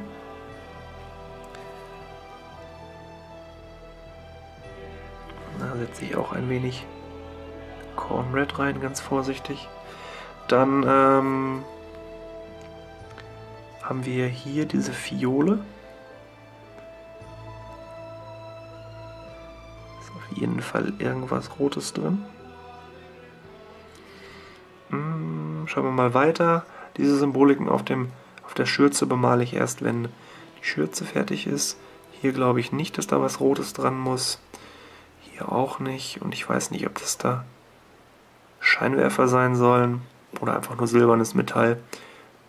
Da setze ich auch ein wenig Corn Red rein, ganz vorsichtig. Dann ähm, haben wir hier diese Fiole. Ist auf jeden Fall irgendwas Rotes drin. Hm, schauen wir mal weiter. Diese Symboliken auf, dem, auf der Schürze bemale ich erst, wenn die Schürze fertig ist. Hier glaube ich nicht, dass da was Rotes dran muss. Hier auch nicht. Und ich weiß nicht, ob das da Scheinwerfer sein sollen oder einfach nur silbernes Metall.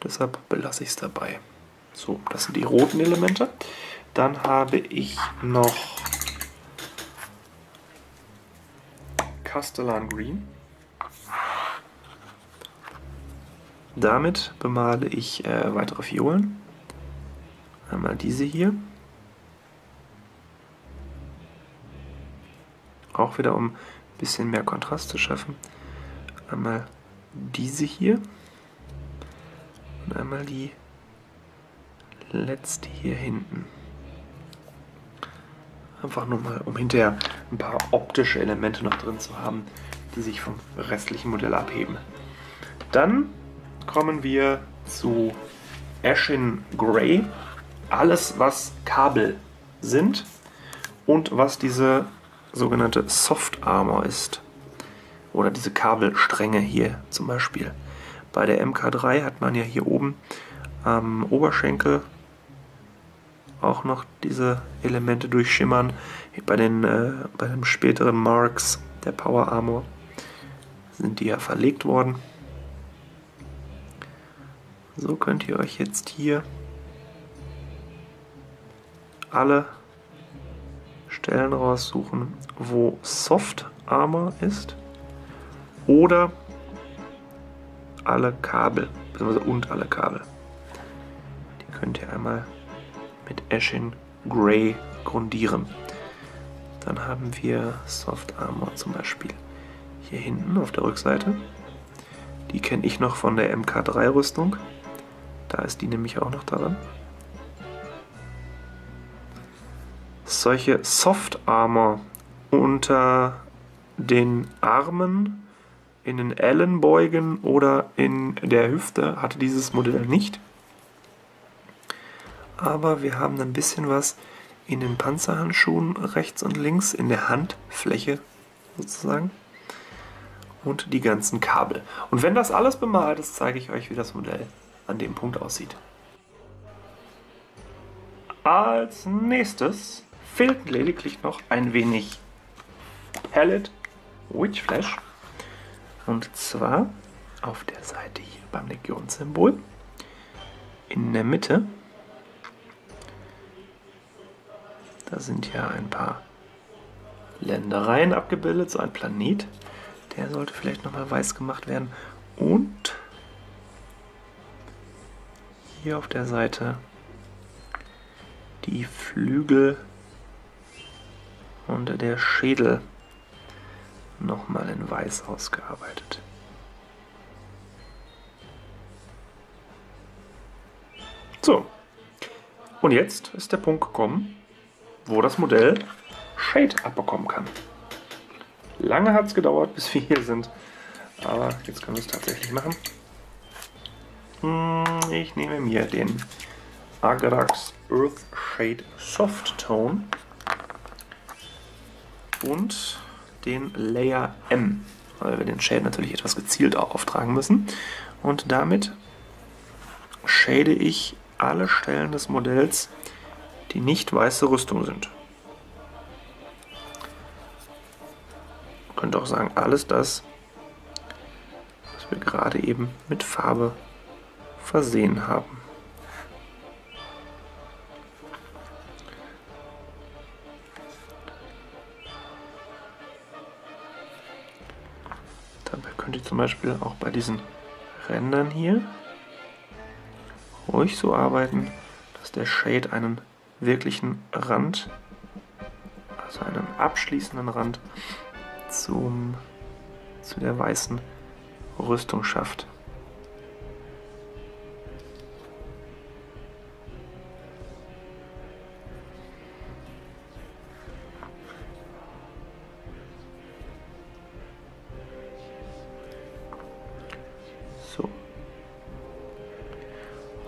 Deshalb belasse ich es dabei. So, das sind die roten Elemente. Dann habe ich noch Castellan Green. Damit bemale ich äh, weitere Fiolen. Einmal diese hier. Auch wieder, um ein bisschen mehr Kontrast zu schaffen. Einmal diese hier und einmal die letzte hier hinten. Einfach nur mal, um hinterher ein paar optische Elemente noch drin zu haben, die sich vom restlichen Modell abheben. Dann kommen wir zu Ashen Grey. Alles, was Kabel sind und was diese sogenannte Soft Armor ist. Oder diese Kabelstränge hier zum Beispiel. Bei der MK3 hat man ja hier oben am Oberschenkel auch noch diese Elemente durchschimmern. Bei den, äh, bei den späteren Marks der Power Armor sind die ja verlegt worden. So könnt ihr euch jetzt hier alle Stellen raussuchen, wo Soft Armor ist oder alle Kabel, beziehungsweise und alle Kabel. Die könnt ihr einmal mit Ashen Grey grundieren. Dann haben wir Soft Armor zum Beispiel hier hinten auf der Rückseite. Die kenne ich noch von der MK3 Rüstung. Da ist die nämlich auch noch daran. Solche Soft Armor unter den Armen in den Ellenbeugen oder in der Hüfte hatte dieses Modell nicht. Aber wir haben ein bisschen was in den Panzerhandschuhen rechts und links, in der Handfläche sozusagen. Und die ganzen Kabel. Und wenn das alles bemalt ist, zeige ich euch, wie das Modell an dem Punkt aussieht. Als nächstes fehlt lediglich noch ein wenig Palette Witch Flash. Und zwar auf der Seite hier. beim Legionssymbol. In der Mitte, da sind ja ein paar Ländereien abgebildet, so ein Planet. Der sollte vielleicht nochmal weiß gemacht werden. Und hier auf der Seite die Flügel und der Schädel nochmal in weiß ausgearbeitet. So, und jetzt ist der Punkt gekommen, wo das Modell Shade abbekommen kann. Lange hat es gedauert, bis wir hier sind, aber jetzt können wir es tatsächlich machen. Hm, ich nehme mir den Agrax Earth Shade Soft Tone und den Layer M, weil wir den Shade natürlich etwas gezielt auftragen müssen. Und damit shade ich alle Stellen des Modells, die nicht weiße Rüstung sind. Man könnte auch sagen, alles das, was wir gerade eben mit Farbe versehen haben. Zum Beispiel auch bei diesen Rändern hier ruhig so arbeiten, dass der Shade einen wirklichen Rand, also einen abschließenden Rand zum, zu der weißen Rüstung schafft.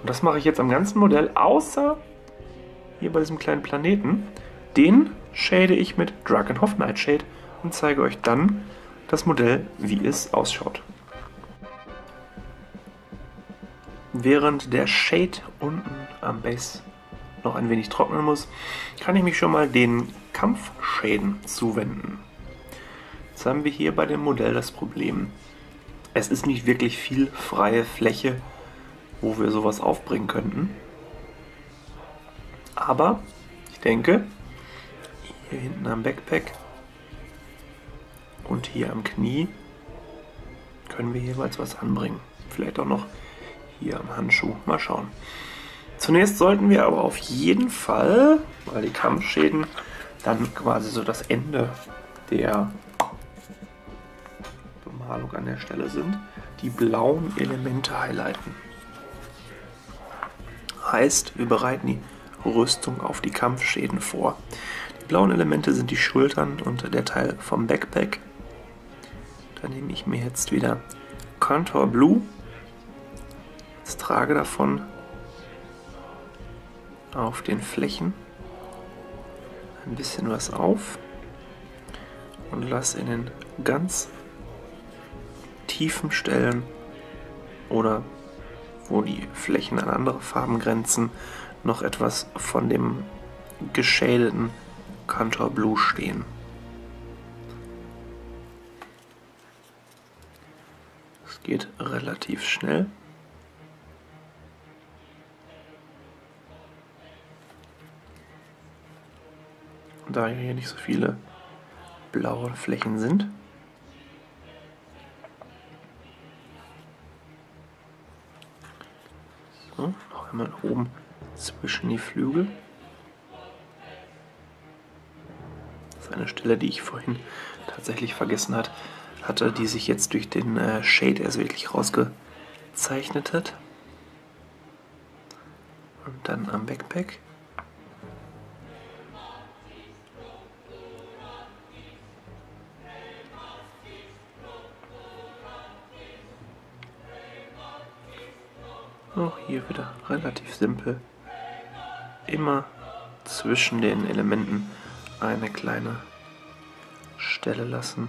Und das mache ich jetzt am ganzen Modell, außer hier bei diesem kleinen Planeten. Den shade ich mit Drakenhof Nightshade und zeige euch dann das Modell, wie es ausschaut. Während der Shade unten am Base noch ein wenig trocknen muss, kann ich mich schon mal den Kampfschäden zuwenden. Jetzt haben wir hier bei dem Modell das Problem, es ist nicht wirklich viel freie Fläche, wo wir sowas aufbringen könnten. Aber ich denke, hier hinten am Backpack und hier am Knie können wir jeweils was anbringen. Vielleicht auch noch hier am Handschuh. Mal schauen. Zunächst sollten wir aber auf jeden Fall, weil die Kampfschäden dann quasi so das Ende der Bemalung an der Stelle sind, die blauen Elemente highlighten. Heißt, wir bereiten die Rüstung auf die Kampfschäden vor. Die blauen Elemente sind die Schultern und der Teil vom Backpack. Da nehme ich mir jetzt wieder Contour Blue. Jetzt trage davon auf den Flächen ein bisschen was auf und lasse in den ganz tiefen Stellen oder wo die Flächen an andere Farben grenzen, noch etwas von dem geschädeten Contour Blue stehen. Es geht relativ schnell. Da hier nicht so viele blaue Flächen sind. Einmal oben zwischen die Flügel. Das ist eine Stelle, die ich vorhin tatsächlich vergessen hat, hatte, die sich jetzt durch den äh, Shade erst wirklich rausgezeichnet hat. Und dann am Backpack. Auch hier wieder relativ simpel. Immer zwischen den Elementen eine kleine Stelle lassen,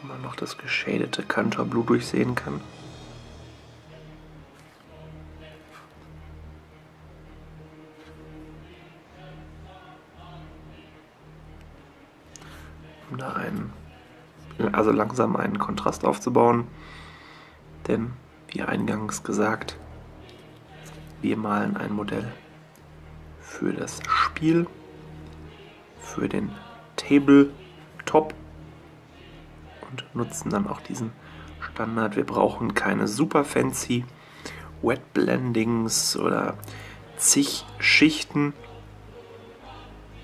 wo man noch das geschadete Contour Blue durchsehen kann. Um da einen, also langsam einen Kontrast aufzubauen. Denn, wie eingangs gesagt, wir malen ein Modell für das Spiel, für den Tabletop und nutzen dann auch diesen Standard. Wir brauchen keine super fancy Wet Blendings oder zig Schichten,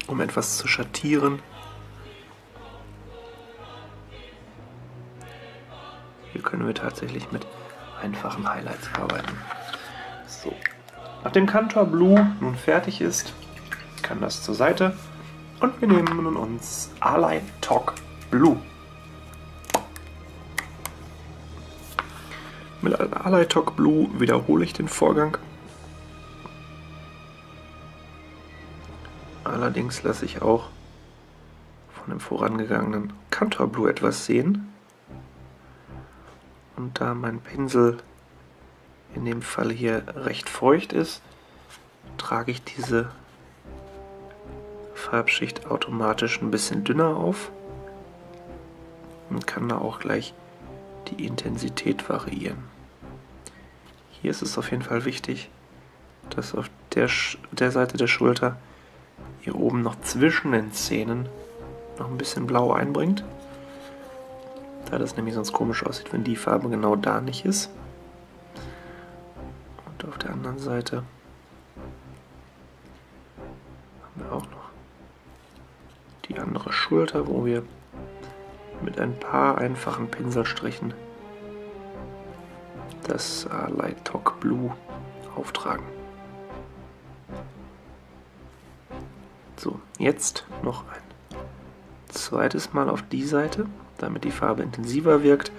um etwas zu schattieren. Hier können wir tatsächlich mit einfachen Highlights arbeiten. So. Nachdem Kantor Blue nun fertig ist, kann das zur Seite und wir nehmen nun uns Allied Talk Blue. Mit Allied Talk Blue wiederhole ich den Vorgang. Allerdings lasse ich auch von dem vorangegangenen Kantor Blue etwas sehen. Und da mein Pinsel in dem Fall hier recht feucht ist, trage ich diese Farbschicht automatisch ein bisschen dünner auf und kann da auch gleich die Intensität variieren. Hier ist es auf jeden Fall wichtig, dass auf der, der Seite der Schulter hier oben noch zwischen den Zähnen noch ein bisschen blau einbringt. Da das nämlich sonst komisch aussieht, wenn die Farbe genau da nicht ist. Und auf der anderen Seite haben wir auch noch die andere Schulter, wo wir mit ein paar einfachen Pinselstrichen das Light Talk Blue auftragen. So, jetzt noch ein zweites Mal auf die Seite, damit die Farbe intensiver wirkt.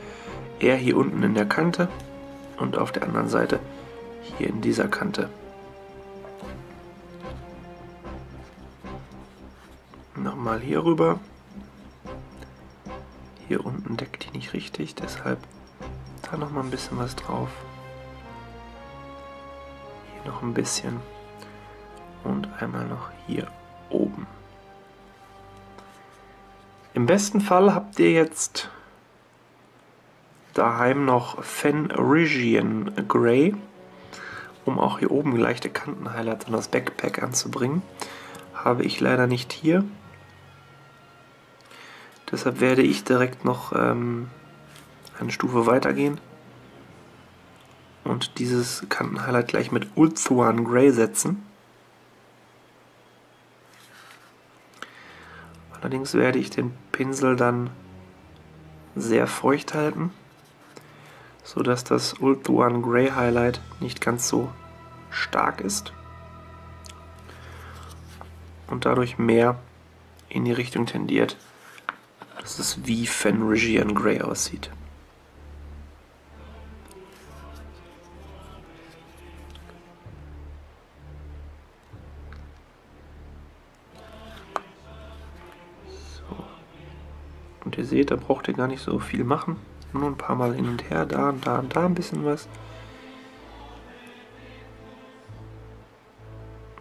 Er hier unten in der Kante und auf der anderen Seite hier in dieser Kante. Nochmal hier rüber. Hier unten deckt die nicht richtig, deshalb da noch mal ein bisschen was drauf. Hier noch ein bisschen. Und einmal noch hier oben. Im besten Fall habt ihr jetzt daheim noch Fenrisian Grey, um auch hier oben leichte Kanten-Highlights an das Backpack anzubringen. Habe ich leider nicht hier. Deshalb werde ich direkt noch ähm, eine Stufe weitergehen und dieses Kantenhighlight gleich mit Ulthuan Grey setzen. Allerdings werde ich den Pinsel dann sehr feucht halten, sodass das Ulthuan Grey Highlight nicht ganz so stark ist und dadurch mehr in die Richtung tendiert, dass es wie Fenrisian Grey aussieht. Und ihr seht, da braucht ihr gar nicht so viel machen. Nur ein paar Mal hin und her, da und da und da ein bisschen was.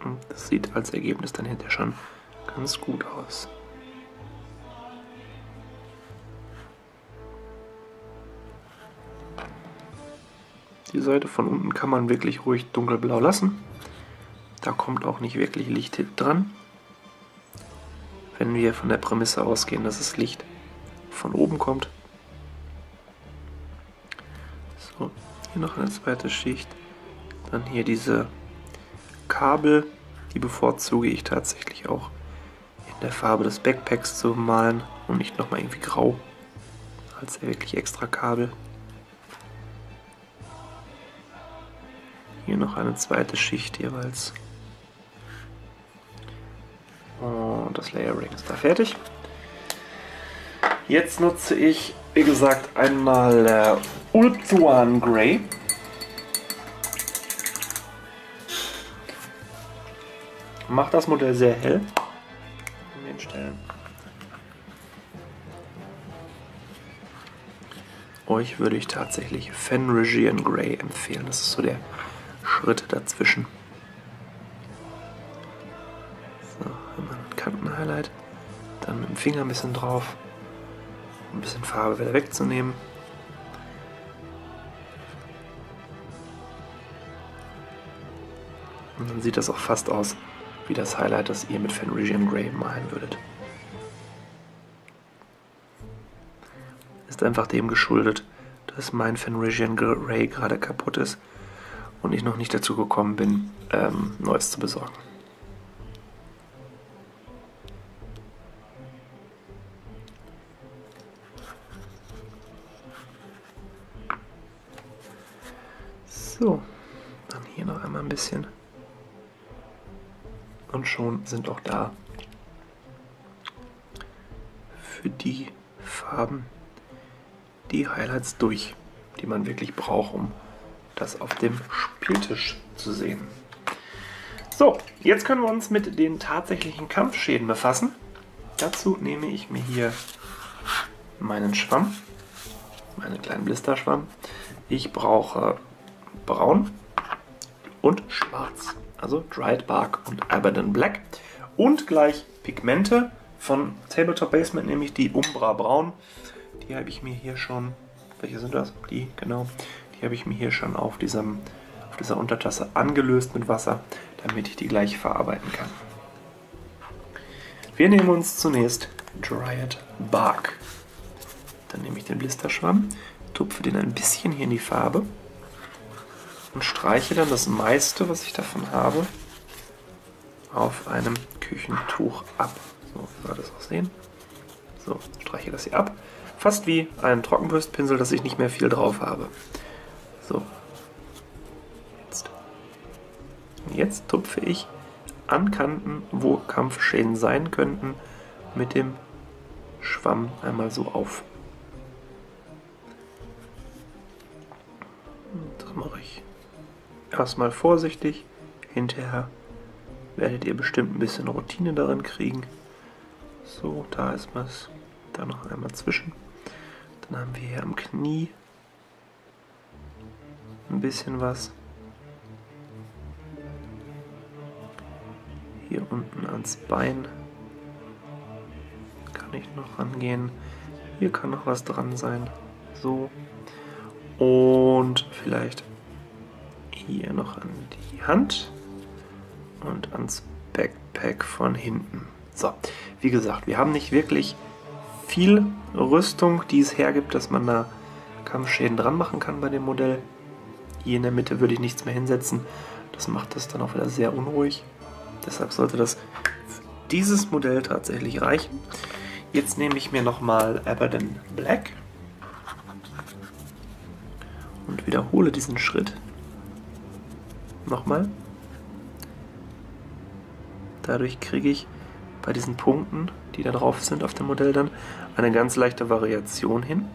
Und das sieht als Ergebnis dann hinterher schon ganz gut aus. Die Seite von unten kann man wirklich ruhig dunkelblau lassen. Da kommt auch nicht wirklich Licht dran. Wenn wir von der Prämisse ausgehen, dass es Licht von oben kommt. So, hier noch eine zweite Schicht. Dann hier diese Kabel, die bevorzuge ich tatsächlich auch in der Farbe des Backpacks zu malen und nicht nochmal irgendwie grau als wirklich extra Kabel. Hier noch eine zweite Schicht jeweils. Und das Layering ist da fertig. Jetzt nutze ich, wie gesagt, einmal äh, Ulthuan Grey. Macht das Modell sehr hell an den Stellen. Euch würde ich tatsächlich Fenrisian Grey empfehlen. Das ist so der Schritt dazwischen. So, immer ein Kantenhighlight. Dann mit dem Finger ein bisschen drauf ein bisschen Farbe wieder wegzunehmen. Und dann sieht das auch fast aus wie das Highlight, das ihr mit Fenrisian Grey malen würdet. Ist einfach dem geschuldet, dass mein Fenrisian Grey gerade kaputt ist und ich noch nicht dazu gekommen bin, ähm, Neues zu besorgen. Sind auch da für die Farben die Highlights durch, die man wirklich braucht, um das auf dem Spieltisch zu sehen. So, jetzt können wir uns mit den tatsächlichen Kampfschäden befassen. Dazu nehme ich mir hier meinen Schwamm, meinen kleinen Blisterschwamm. Ich brauche braun und schwarz. Also Dried Bark und Abaddon Black. Und gleich Pigmente von Tabletop Basement, nämlich die Umbra Braun. Die habe ich mir hier schon, welche sind das? Die, genau. Die habe ich mir hier schon auf, diesem, auf dieser Untertasse angelöst mit Wasser, damit ich die gleich verarbeiten kann. Wir nehmen uns zunächst Dryad Bark. Dann nehme ich den Blisterschwamm, tupfe den ein bisschen hier in die Farbe und streiche dann das meiste, was ich davon habe, auf einem Küchentuch ab. So soll das aussehen. So, streiche das hier ab. Fast wie ein Trockenbürstpinsel, dass ich nicht mehr viel drauf habe. So. Jetzt. Jetzt tupfe ich an Kanten, wo Kampfschäden sein könnten, mit dem Schwamm einmal so auf. Das mache ich erstmal vorsichtig. Hinterher werdet ihr bestimmt ein bisschen Routine darin kriegen. So, da ist was. Da noch einmal zwischen. Dann haben wir hier am Knie ein bisschen was. Hier unten ans Bein kann ich noch rangehen. Hier kann noch was dran sein. So. Und vielleicht hier noch an die Hand und ans Backpack von hinten. So, wie gesagt, wir haben nicht wirklich viel Rüstung, die es hergibt, dass man da Kampfschäden dran machen kann bei dem Modell. Hier in der Mitte würde ich nichts mehr hinsetzen. Das macht es dann auch wieder sehr unruhig. Deshalb sollte das dieses Modell tatsächlich reichen. Jetzt nehme ich mir nochmal Abaddon Black und wiederhole diesen Schritt nochmal. Dadurch kriege ich bei diesen Punkten, die da drauf sind auf dem Modell dann, eine ganz leichte Variation hin.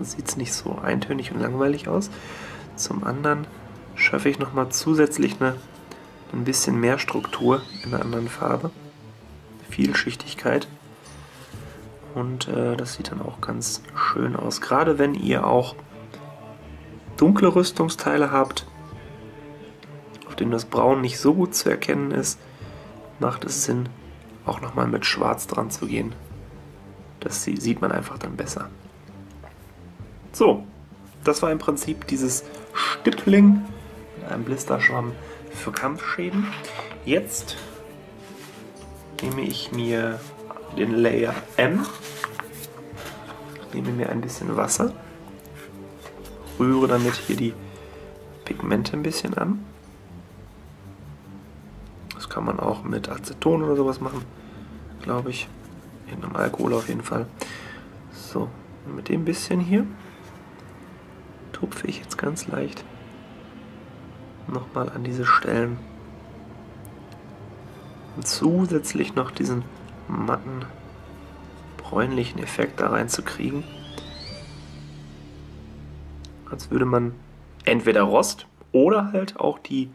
Sieht es nicht so eintönig und langweilig aus. Zum anderen schaffe ich nochmal zusätzlich eine, ein bisschen mehr Struktur in einer anderen Farbe. Vielschichtigkeit. Und äh, das sieht dann auch ganz schön aus. Gerade wenn ihr auch dunkle Rüstungsteile habt, auf dem das Braun nicht so gut zu erkennen ist, macht es Sinn, auch nochmal mit Schwarz dran zu gehen. Das sieht man einfach dann besser. So, das war im Prinzip dieses Stippling mit einem Blisterschwamm für Kampfschäden. Jetzt nehme ich mir den Layer M, nehme mir ein bisschen Wasser, rühre damit hier die Pigmente ein bisschen an kann man auch mit Aceton oder sowas machen, glaube ich. In einem Alkohol auf jeden Fall. So, mit dem bisschen hier tupfe ich jetzt ganz leicht nochmal an diese Stellen. Und zusätzlich noch diesen matten, bräunlichen Effekt da reinzukriegen. Als würde man entweder Rost oder halt auch die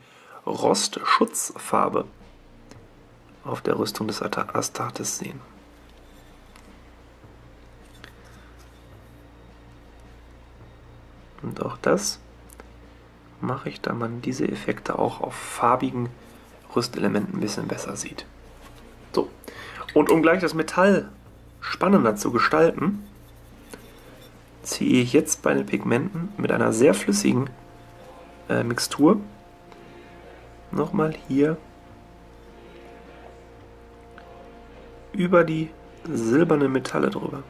Rostschutzfarbe auf der Rüstung des Astartes sehen. Und auch das mache ich, da man diese Effekte auch auf farbigen Rüstelementen ein bisschen besser sieht. So, und um gleich das Metall spannender zu gestalten, ziehe ich jetzt bei den Pigmenten mit einer sehr flüssigen äh, Mixtur nochmal hier über die silbernen Metalle drüber.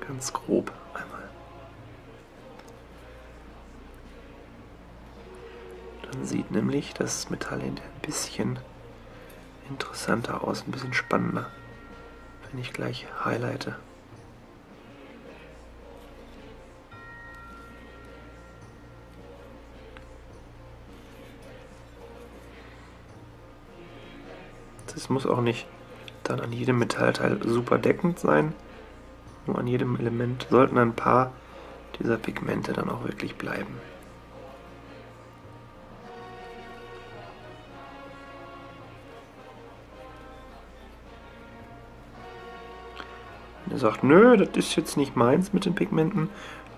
Ganz grob einmal. Dann sieht nämlich das Metall ein bisschen interessanter aus, ein bisschen spannender, wenn ich gleich highlighte. Das muss auch nicht dann an jedem Metallteil super deckend sein. Nur an jedem Element sollten ein paar dieser Pigmente dann auch wirklich bleiben. Wenn ihr sagt, nö, das ist jetzt nicht meins mit den Pigmenten,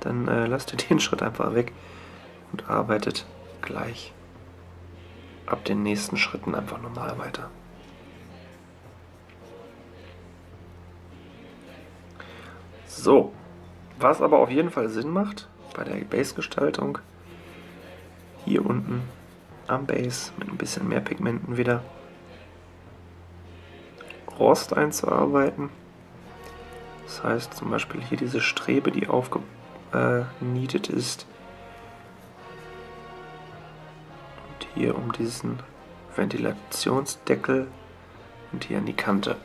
dann äh, lasst ihr (laughs) den Schritt einfach weg und arbeitet gleich ab den nächsten Schritten einfach normal weiter. So, was aber auf jeden Fall Sinn macht bei der Base-Gestaltung, hier unten am Base mit ein bisschen mehr Pigmenten wieder Rost einzuarbeiten. Das heißt zum Beispiel hier diese Strebe, die aufgenietet ist. Und hier um diesen Ventilationsdeckel und hier an die Kante.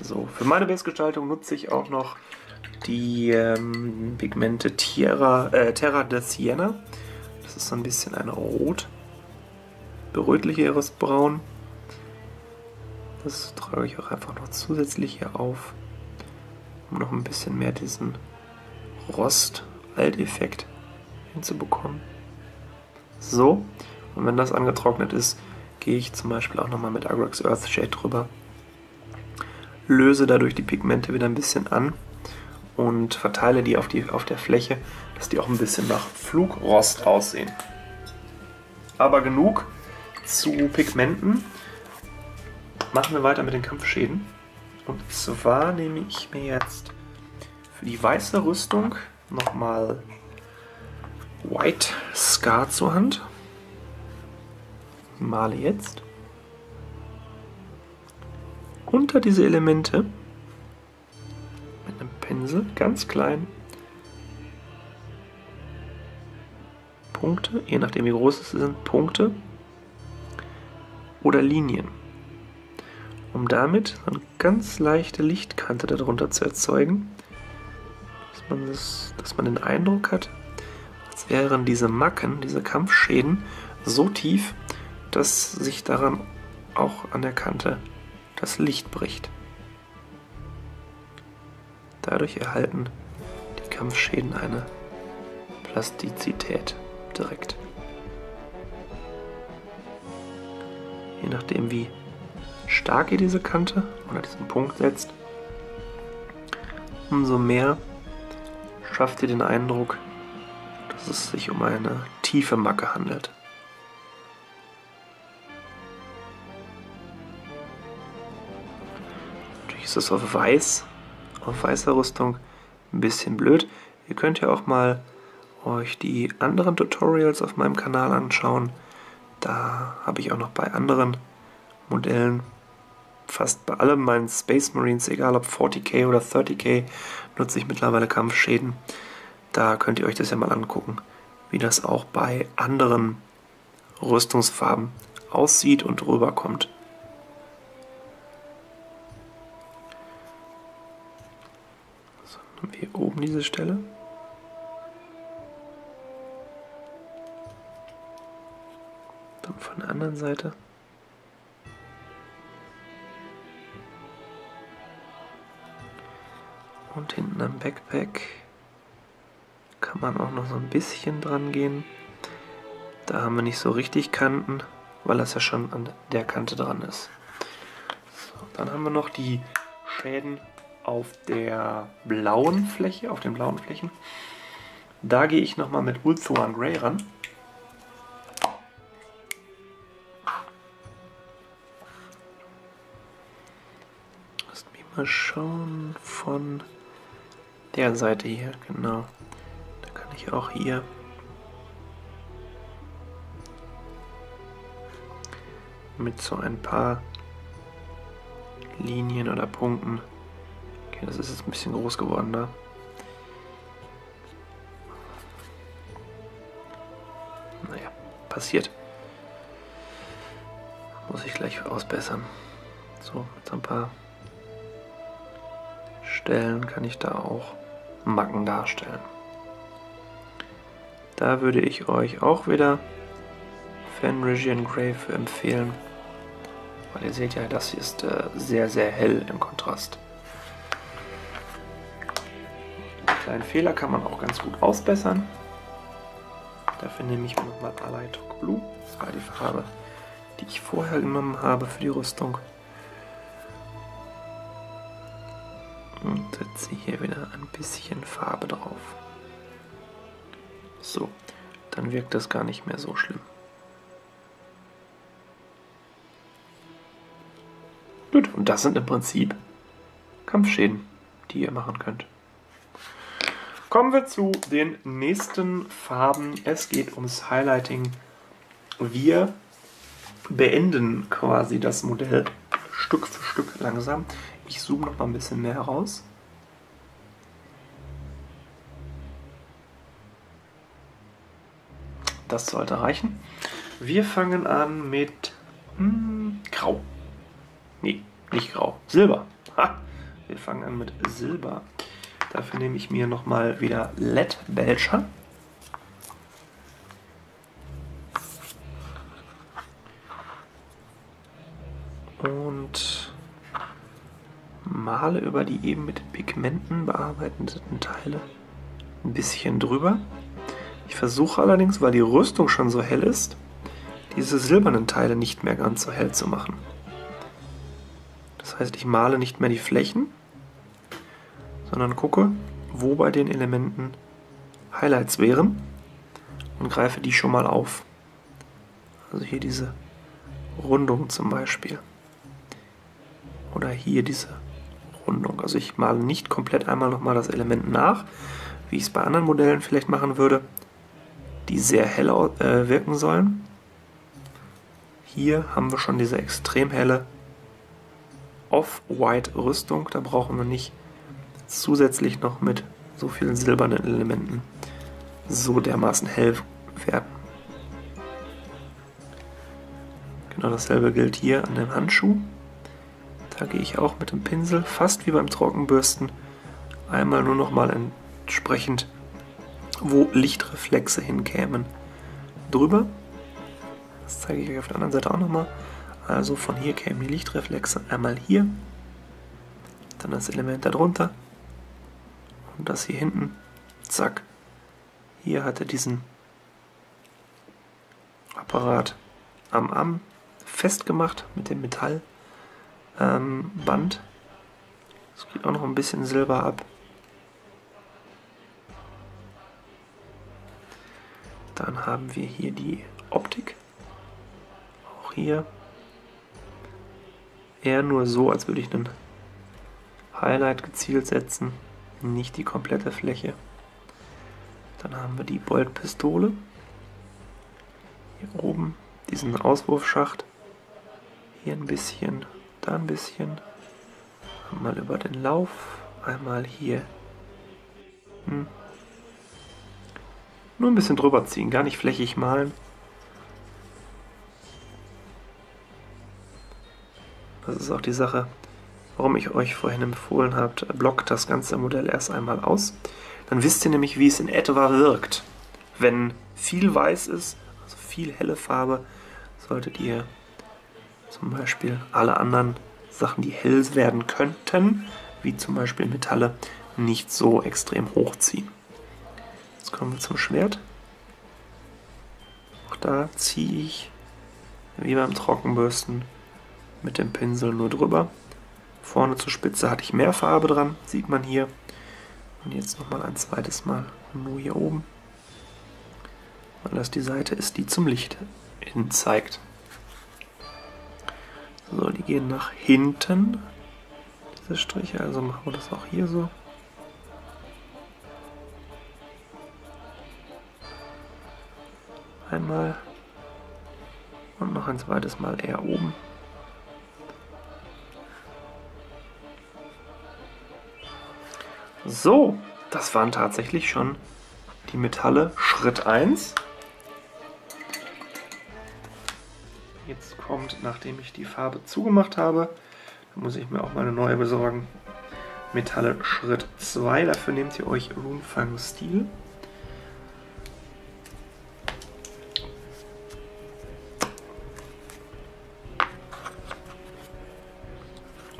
So, für meine Base-Gestaltung nutze ich auch noch die ähm, Pigmente Terra, äh, Terra de Siena. Das ist so ein bisschen ein rot, berötlicheres Braun. Das trage ich auch einfach noch zusätzlich hier auf, um noch ein bisschen mehr diesen Rost-Alteffekt hinzubekommen. So, und wenn das angetrocknet ist, gehe ich zum Beispiel auch nochmal mit Agrax Earthshade drüber, löse dadurch die Pigmente wieder ein bisschen an und verteile die auf, die auf der Fläche, dass die auch ein bisschen nach Flugrost aussehen. Aber genug zu Pigmenten. Machen wir weiter mit den Kampfschäden. Und zwar nehme ich mir jetzt für die weiße Rüstung nochmal White Scar zur Hand. Male jetzt unter diese Elemente Pinsel, ganz klein. Punkte, je nachdem wie groß es sind, Punkte oder Linien. Um damit eine ganz leichte Lichtkante darunter zu erzeugen, dass man, das, dass man den Eindruck hat, als wären diese Macken, diese Kampfschäden so tief, dass sich daran auch an der Kante das Licht bricht. Dadurch erhalten die Kampfschäden eine Plastizität direkt. Je nachdem wie stark ihr diese Kante oder diesen Punkt setzt, umso mehr schafft ihr den Eindruck, dass es sich um eine tiefe Macke handelt. Natürlich ist es auf weiß auf weißer Rüstung ein bisschen blöd. Ihr könnt ja auch mal euch die anderen Tutorials auf meinem Kanal anschauen. Da habe ich auch noch bei anderen Modellen, fast bei allen meinen Space Marines, egal ob 40k oder 30k, nutze ich mittlerweile Kampfschäden. Da könnt ihr euch das ja mal angucken, wie das auch bei anderen Rüstungsfarben aussieht und rüberkommt. Haben wir hier oben diese Stelle. Dann von der anderen Seite. Und hinten am Backpack kann man auch noch so ein bisschen dran gehen. Da haben wir nicht so richtig Kanten, weil das ja schon an der Kante dran ist. So, dann haben wir noch die Schäden auf der blauen Fläche, auf den blauen Flächen. Da gehe ich nochmal mit Ulthuan Grey ran. Lasst mich mal schauen von der Seite hier, genau. Da kann ich auch hier mit so ein paar Linien oder Punkten. Okay, das ist jetzt ein bisschen groß geworden da. Naja, passiert. Muss ich gleich ausbessern. So, mit ein paar Stellen kann ich da auch Macken darstellen. Da würde ich euch auch wieder Fenrisian Grave empfehlen. Weil ihr seht ja, das ist äh, sehr, sehr hell im Kontrast. Kleinen Fehler kann man auch ganz gut ausbessern. Dafür nehme ich nochmal Allied Blue. Das war die Farbe, die ich vorher genommen habe für die Rüstung. Und setze hier wieder ein bisschen Farbe drauf. So, dann wirkt das gar nicht mehr so schlimm. Gut, und das sind im Prinzip Kampfschäden, die ihr machen könnt. Kommen wir zu den nächsten Farben. Es geht ums Highlighting. Wir beenden quasi das Modell Stück für Stück langsam. Ich zoome noch mal ein bisschen mehr heraus. Das sollte reichen. Wir fangen an mit hm, Grau. Nee, nicht grau. Silber. Ha! Wir fangen an mit Silber. Dafür nehme ich mir nochmal wieder LED Belcher. Und male über die eben mit Pigmenten bearbeiteten Teile ein bisschen drüber. Ich versuche allerdings, weil die Rüstung schon so hell ist, diese silbernen Teile nicht mehr ganz so hell zu machen. Das heißt, ich male nicht mehr die Flächen, sondern gucke, wo bei den Elementen Highlights wären und greife die schon mal auf. Also hier diese Rundung zum Beispiel. Oder hier diese Rundung. Also ich male nicht komplett einmal nochmal das Element nach, wie ich es bei anderen Modellen vielleicht machen würde, die sehr hell äh, wirken sollen. Hier haben wir schon diese extrem helle Off-White-Rüstung. Da brauchen wir nicht zusätzlich noch mit so vielen silbernen Elementen so dermaßen hell werden. Genau dasselbe gilt hier an dem Handschuh. Da gehe ich auch mit dem Pinsel, fast wie beim Trockenbürsten, einmal nur noch mal entsprechend, wo Lichtreflexe hinkämen, drüber. Das zeige ich euch auf der anderen Seite auch nochmal. Also von hier kämen die Lichtreflexe einmal hier, dann das Element darunter und das hier hinten. Zack. Hier hat er diesen Apparat am Arm festgemacht mit dem Metallband. Ähm, es geht auch noch ein bisschen Silber ab. Dann haben wir hier die Optik. Auch hier eher nur so, als würde ich einen Highlight gezielt setzen, nicht die komplette Fläche. Dann haben wir die Boltpistole. Hier oben diesen Auswurfschacht. Hier ein bisschen, da ein bisschen. Einmal über den Lauf, einmal hier. Hm. Nur ein bisschen drüber ziehen, gar nicht flächig malen. Das ist auch die Sache, warum ich euch vorhin empfohlen habe, blockt das ganze Modell erst einmal aus. Dann wisst ihr nämlich, wie es in etwa wirkt. Wenn viel weiß ist, also viel helle Farbe, solltet ihr zum Beispiel alle anderen Sachen, die hell werden könnten, wie zum Beispiel Metalle, nicht so extrem hochziehen. Jetzt kommen wir zum Schwert. Auch da ziehe ich, wie beim Trockenbürsten, mit dem Pinsel nur drüber. Vorne zur Spitze hatte ich mehr Farbe dran, sieht man hier. Und jetzt nochmal ein zweites Mal nur hier oben. Weil das die Seite ist, die zum Licht hin zeigt. So, die gehen nach hinten, diese Striche, also machen wir das auch hier so. Einmal und noch ein zweites Mal eher oben. So, das waren tatsächlich schon die Metalle Schritt 1. Jetzt kommt, nachdem ich die Farbe zugemacht habe, muss ich mir auch mal eine neue besorgen. Metalle Schritt 2. Dafür nehmt ihr euch Runefang Steel.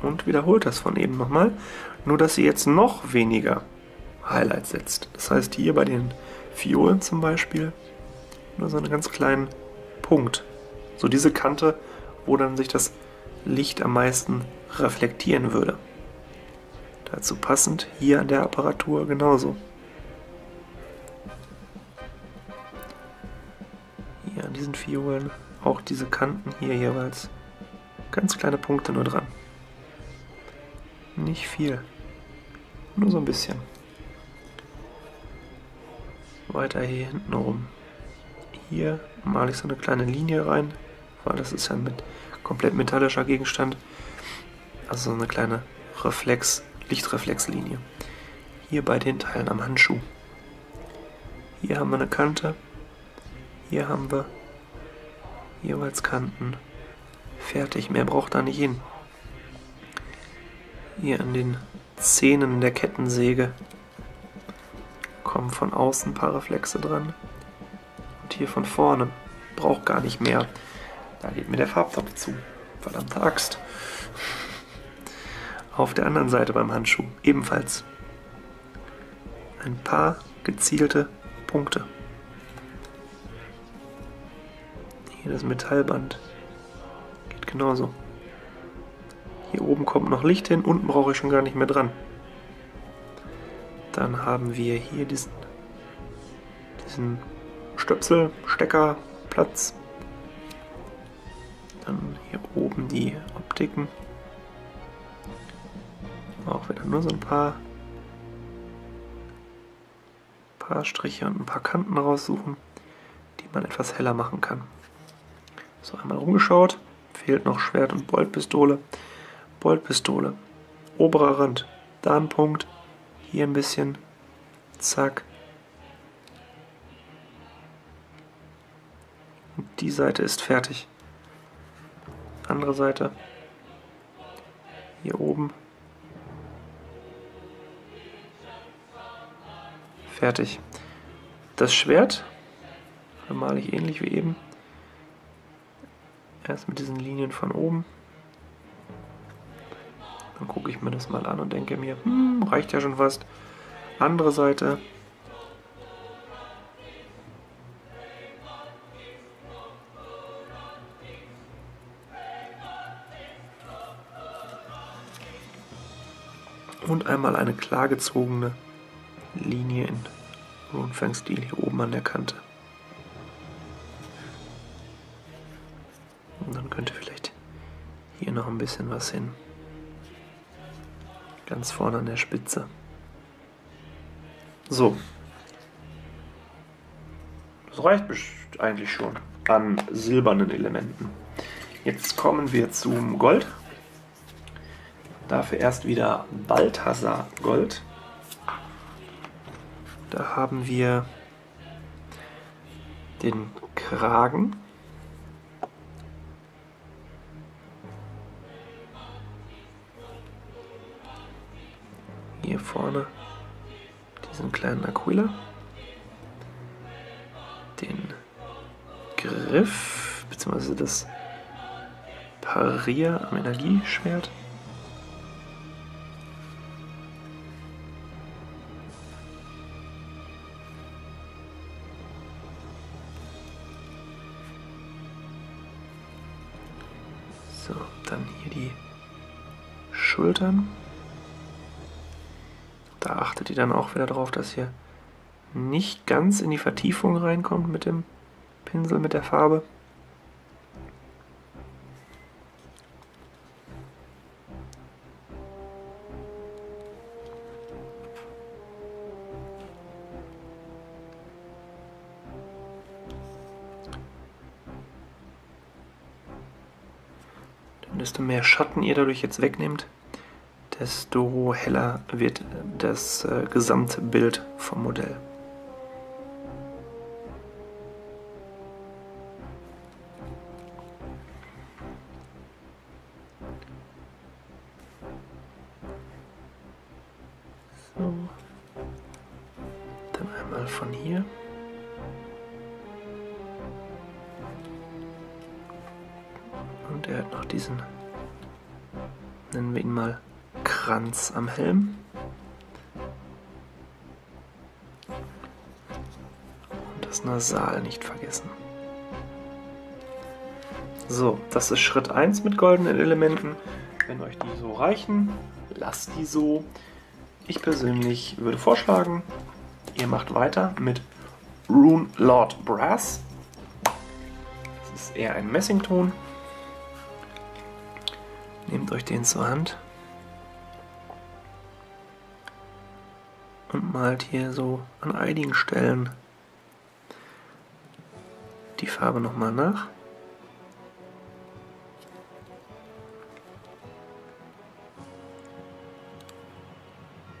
Und wiederholt das von eben nochmal. Nur, dass ihr jetzt noch weniger Highlight setzt. Das heißt, hier bei den Fiolen zum Beispiel nur so einen ganz kleinen Punkt. So diese Kante, wo dann sich das Licht am meisten reflektieren würde. Dazu passend hier an der Apparatur genauso. Hier an diesen Fiolen auch diese Kanten hier jeweils. Ganz kleine Punkte nur dran. Nicht viel. Nur so ein bisschen. Weiter hier hinten rum. Hier male ich so eine kleine Linie rein, weil das ist ja mit komplett metallischer Gegenstand. Also so eine kleine Reflex, Lichtreflexlinie. Hier bei den Teilen am Handschuh. Hier haben wir eine Kante. Hier haben wir jeweils Kanten. Fertig, mehr braucht da nicht hin. Hier an den Zähnen der Kettensäge kommen von außen ein paar Reflexe dran. Und hier von vorne braucht gar nicht mehr. Da geht mir der Farbtopf zu. Verdammte Axt. Auf der anderen Seite beim Handschuh ebenfalls ein paar gezielte Punkte. Hier das Metallband geht genauso. Hier oben kommt noch Licht hin, unten brauche ich schon gar nicht mehr dran. Dann haben wir hier diesen, diesen Stöpsel, Stecker, Platz. Dann hier oben die Optiken. Auch wieder nur so ein paar, paar Striche und ein paar Kanten raussuchen, die man etwas heller machen kann. So, einmal rumgeschaut. Fehlt noch Schwert und Boltpistole. Boltpistole. Oberer Rand. Da ein Punkt. Hier ein bisschen. Zack. Und die Seite ist fertig. Andere Seite. Hier oben. Fertig. Das Schwert male ich ähnlich wie eben. Erst mit diesen Linien von oben. Dann gucke ich mir das mal an und denke mir, hm, reicht ja schon fast. Andere Seite. Und einmal eine klar gezogene Linie in Runefang-Stil hier oben an der Kante. Und dann könnte vielleicht hier noch ein bisschen was hin. Ganz vorne an der Spitze. So. Das reicht eigentlich schon an silbernen Elementen. Jetzt kommen wir zum Gold. Dafür erst wieder Balthasar Gold. Da haben wir den Kragen hier vorne diesen kleinen Aquila, den Griff bzw. das Parier am Energieschwert. So, dann hier die Schultern. Da achtet ihr dann auch wieder darauf, dass ihr nicht ganz in die Vertiefung reinkommt mit dem Pinsel, mit der Farbe. Desto mehr Schatten ihr dadurch jetzt wegnehmt, desto heller wird das äh, Gesamtbild vom Modell. So. Dann einmal von hier. Und er hat noch diesen, nennen wir ihn mal Kranz am Helm. Und das Nasal nicht vergessen. So, das ist Schritt 1 mit goldenen Elementen. Wenn euch die so reichen, lasst die so. Ich persönlich würde vorschlagen, ihr macht weiter mit Rune Lord Brass. Das ist eher ein Messington. Nehmt euch den zur Hand malt hier so an einigen Stellen die Farbe nochmal nach.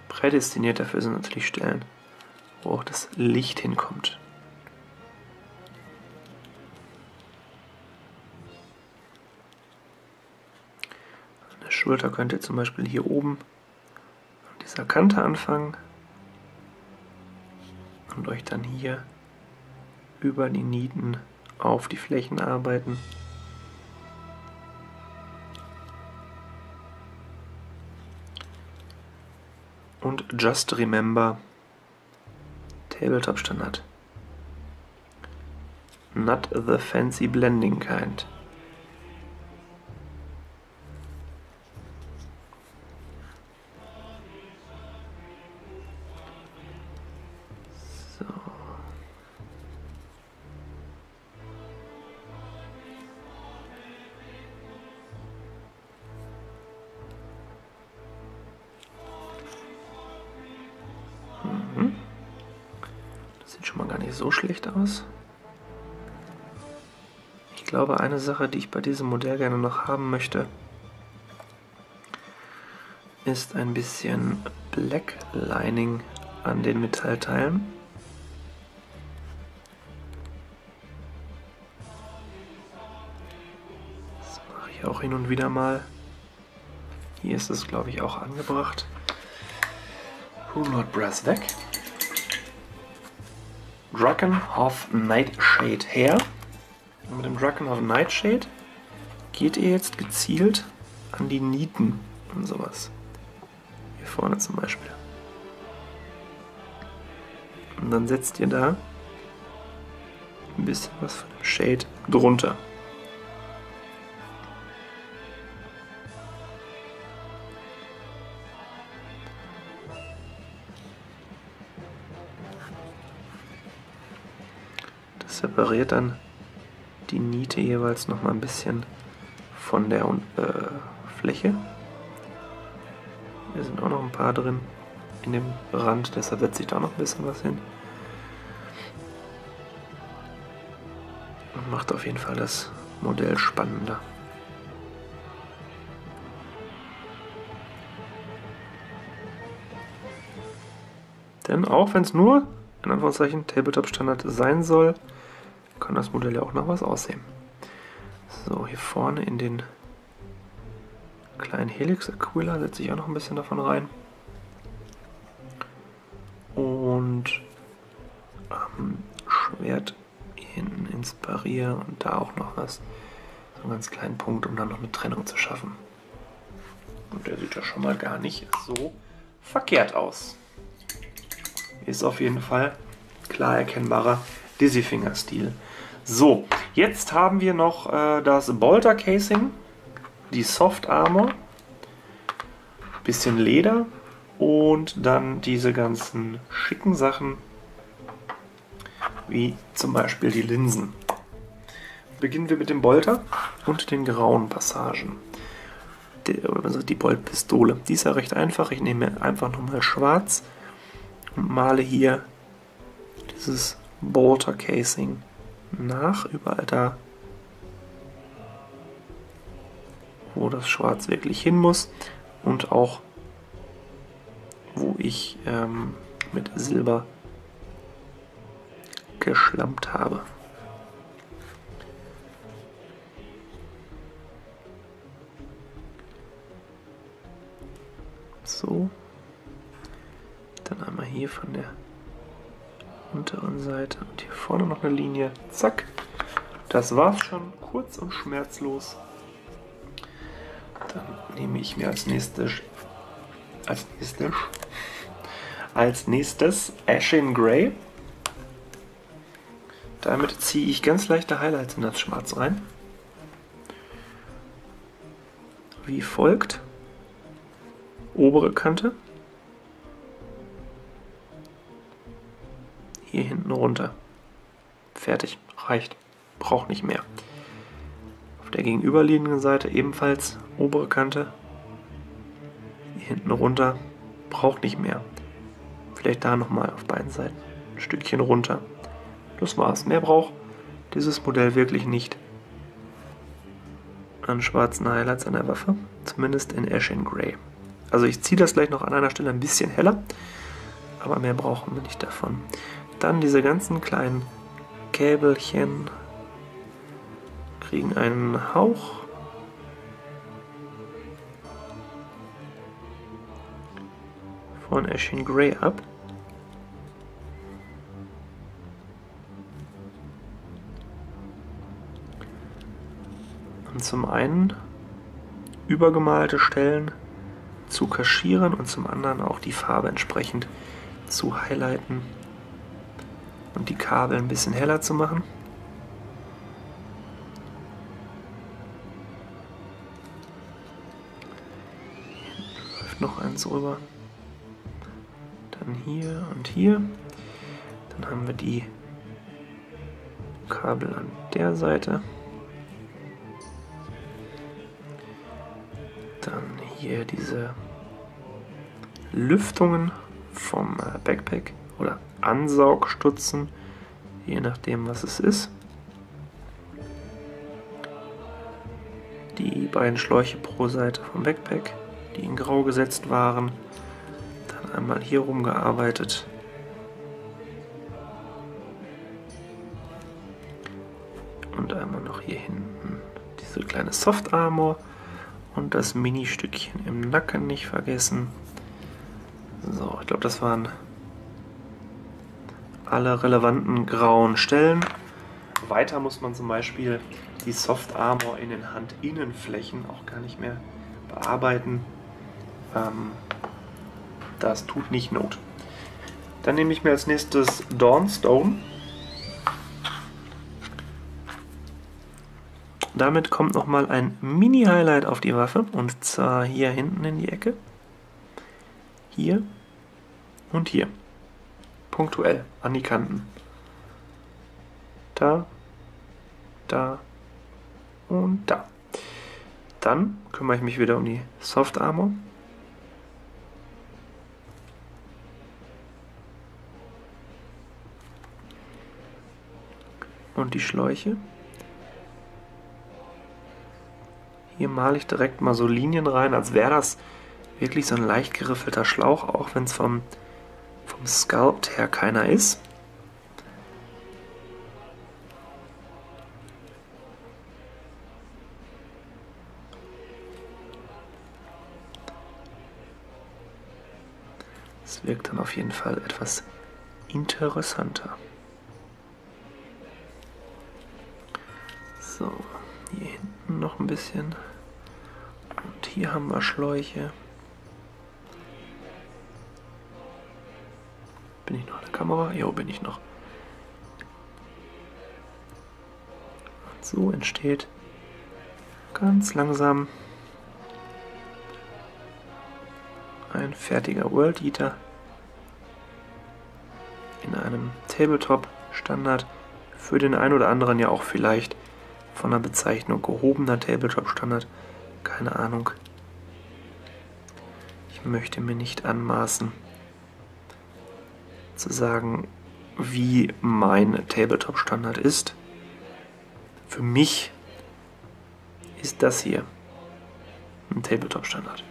Prädestiniert dafür sind natürlich Stellen, wo auch das Licht hinkommt. An der Schulter könnt zum Beispiel hier oben an dieser Kante anfangen euch dann hier über die Nieten auf die Flächen arbeiten. Und just remember Tabletop Standard. Not the fancy blending kind. Sache, die ich bei diesem Modell gerne noch haben möchte, ist ein bisschen Black Lining an den Metallteilen. Das mache ich auch hin und wieder mal. Hier ist es, glaube ich, auch angebracht. Runelord Brass weg. Dragon of Nightshade her. Dem Dragon of Nightshade geht ihr jetzt gezielt an die Nieten und sowas. Hier vorne zum Beispiel. Und dann setzt ihr da ein bisschen was von dem Shade drunter. separiert dann die Niete jeweils noch mal ein bisschen von der äh, Fläche. Hier sind auch noch ein paar drin in dem Rand, deshalb setze ich da noch ein bisschen was hin. Und macht auf jeden Fall das Modell spannender. Denn auch wenn es nur in Anführungszeichen Tabletop Standard sein soll, kann das Modell ja auch noch was aussehen. So, hier vorne in den kleinen Helix Aquila setze ich auch noch ein bisschen davon rein. Und am Schwert hinten ins Barrier und da auch noch was. So einen ganz kleinen Punkt, um dann noch eine Trennung zu schaffen. Und der sieht ja schon mal gar nicht so verkehrt aus. Ist auf jeden Fall klar erkennbarer Dizzy-Finger-Stil. So, jetzt haben wir noch äh, das Bolter Casing, die Soft Armor, bisschen Leder und dann diese ganzen schicken Sachen, wie zum Beispiel die Linsen. Beginnen wir mit dem Bolter und den grauen Passagen. Die, also die Boltpistole. Die ist ja recht einfach. Ich nehme einfach nochmal schwarz und male hier dieses Bolter Casing nach, überall da, wo das Schwarz wirklich hin muss und auch wo ich ähm, mit Silber geschlampt habe. So. Dann einmal hier von der unteren Seite und hier vorne noch eine Linie. Zack. Das war's schon. Kurz und schmerzlos. Dann nehme ich mir als nächstes als nächstes als nächstes Ashen Grey. Damit ziehe ich ganz leichte Highlights in das Schwarz rein. Wie folgt. Obere Kante. Hier hinten runter. Fertig. Reicht. Braucht nicht mehr. Auf der gegenüberliegenden Seite ebenfalls obere Kante. Hier hinten runter. Braucht nicht mehr. Vielleicht da nochmal auf beiden Seiten. Ein Stückchen runter. Das war's. Mehr braucht dieses Modell wirklich nicht. An schwarzen Highlights an der Waffe. Zumindest in Ash in Grey. Also ich ziehe das gleich noch an einer Stelle ein bisschen heller. Aber mehr brauchen wir nicht davon. Dann diese ganzen kleinen Käbelchen kriegen einen Hauch. von Ashen Grey ab. Und zum einen übergemalte Stellen zu kaschieren und zum anderen auch die Farbe entsprechend zu highlighten und die Kabel ein bisschen heller zu machen. Hier läuft noch eins rüber. Dann hier und hier. Dann haben wir die Kabel an der Seite. Dann hier diese Lüftungen vom äh, Backpack oder Ansaugstutzen, je nachdem was es ist. Die beiden Schläuche pro Seite vom Backpack, die in grau gesetzt waren. Dann einmal hier rumgearbeitet. Und einmal noch hier hinten diese kleine Soft Armor und das Mini-Stückchen im Nacken nicht vergessen. So, ich glaube, das waren alle relevanten grauen Stellen. Weiter muss man zum Beispiel die Soft Armor in den Handinnenflächen auch gar nicht mehr bearbeiten. Ähm, das tut nicht Not. Dann nehme ich mir als nächstes Dawnstone. Damit kommt nochmal ein Mini-Highlight auf die Waffe und zwar hier hinten in die Ecke. Hier und hier punktuell an die Kanten. Da, da und da. Dann kümmere ich mich wieder um die Soft Armor. Und die Schläuche. Hier male ich direkt mal so Linien rein, als wäre das wirklich so ein leicht geriffelter Schlauch, auch wenn es vom vom Sculpt her keiner ist. Es wirkt dann auf jeden Fall etwas interessanter. So, hier hinten noch ein bisschen. Und hier haben wir Schläuche. Bin ich noch an der Kamera? Jo, bin ich noch. Und so entsteht ganz langsam ein fertiger World Eater in einem Tabletop Standard. Für den einen oder anderen ja auch vielleicht von der Bezeichnung gehobener Tabletop Standard. Keine Ahnung. Ich möchte mir nicht anmaßen, zu sagen, wie mein Tabletop-Standard ist. Für mich ist das hier ein Tabletop-Standard.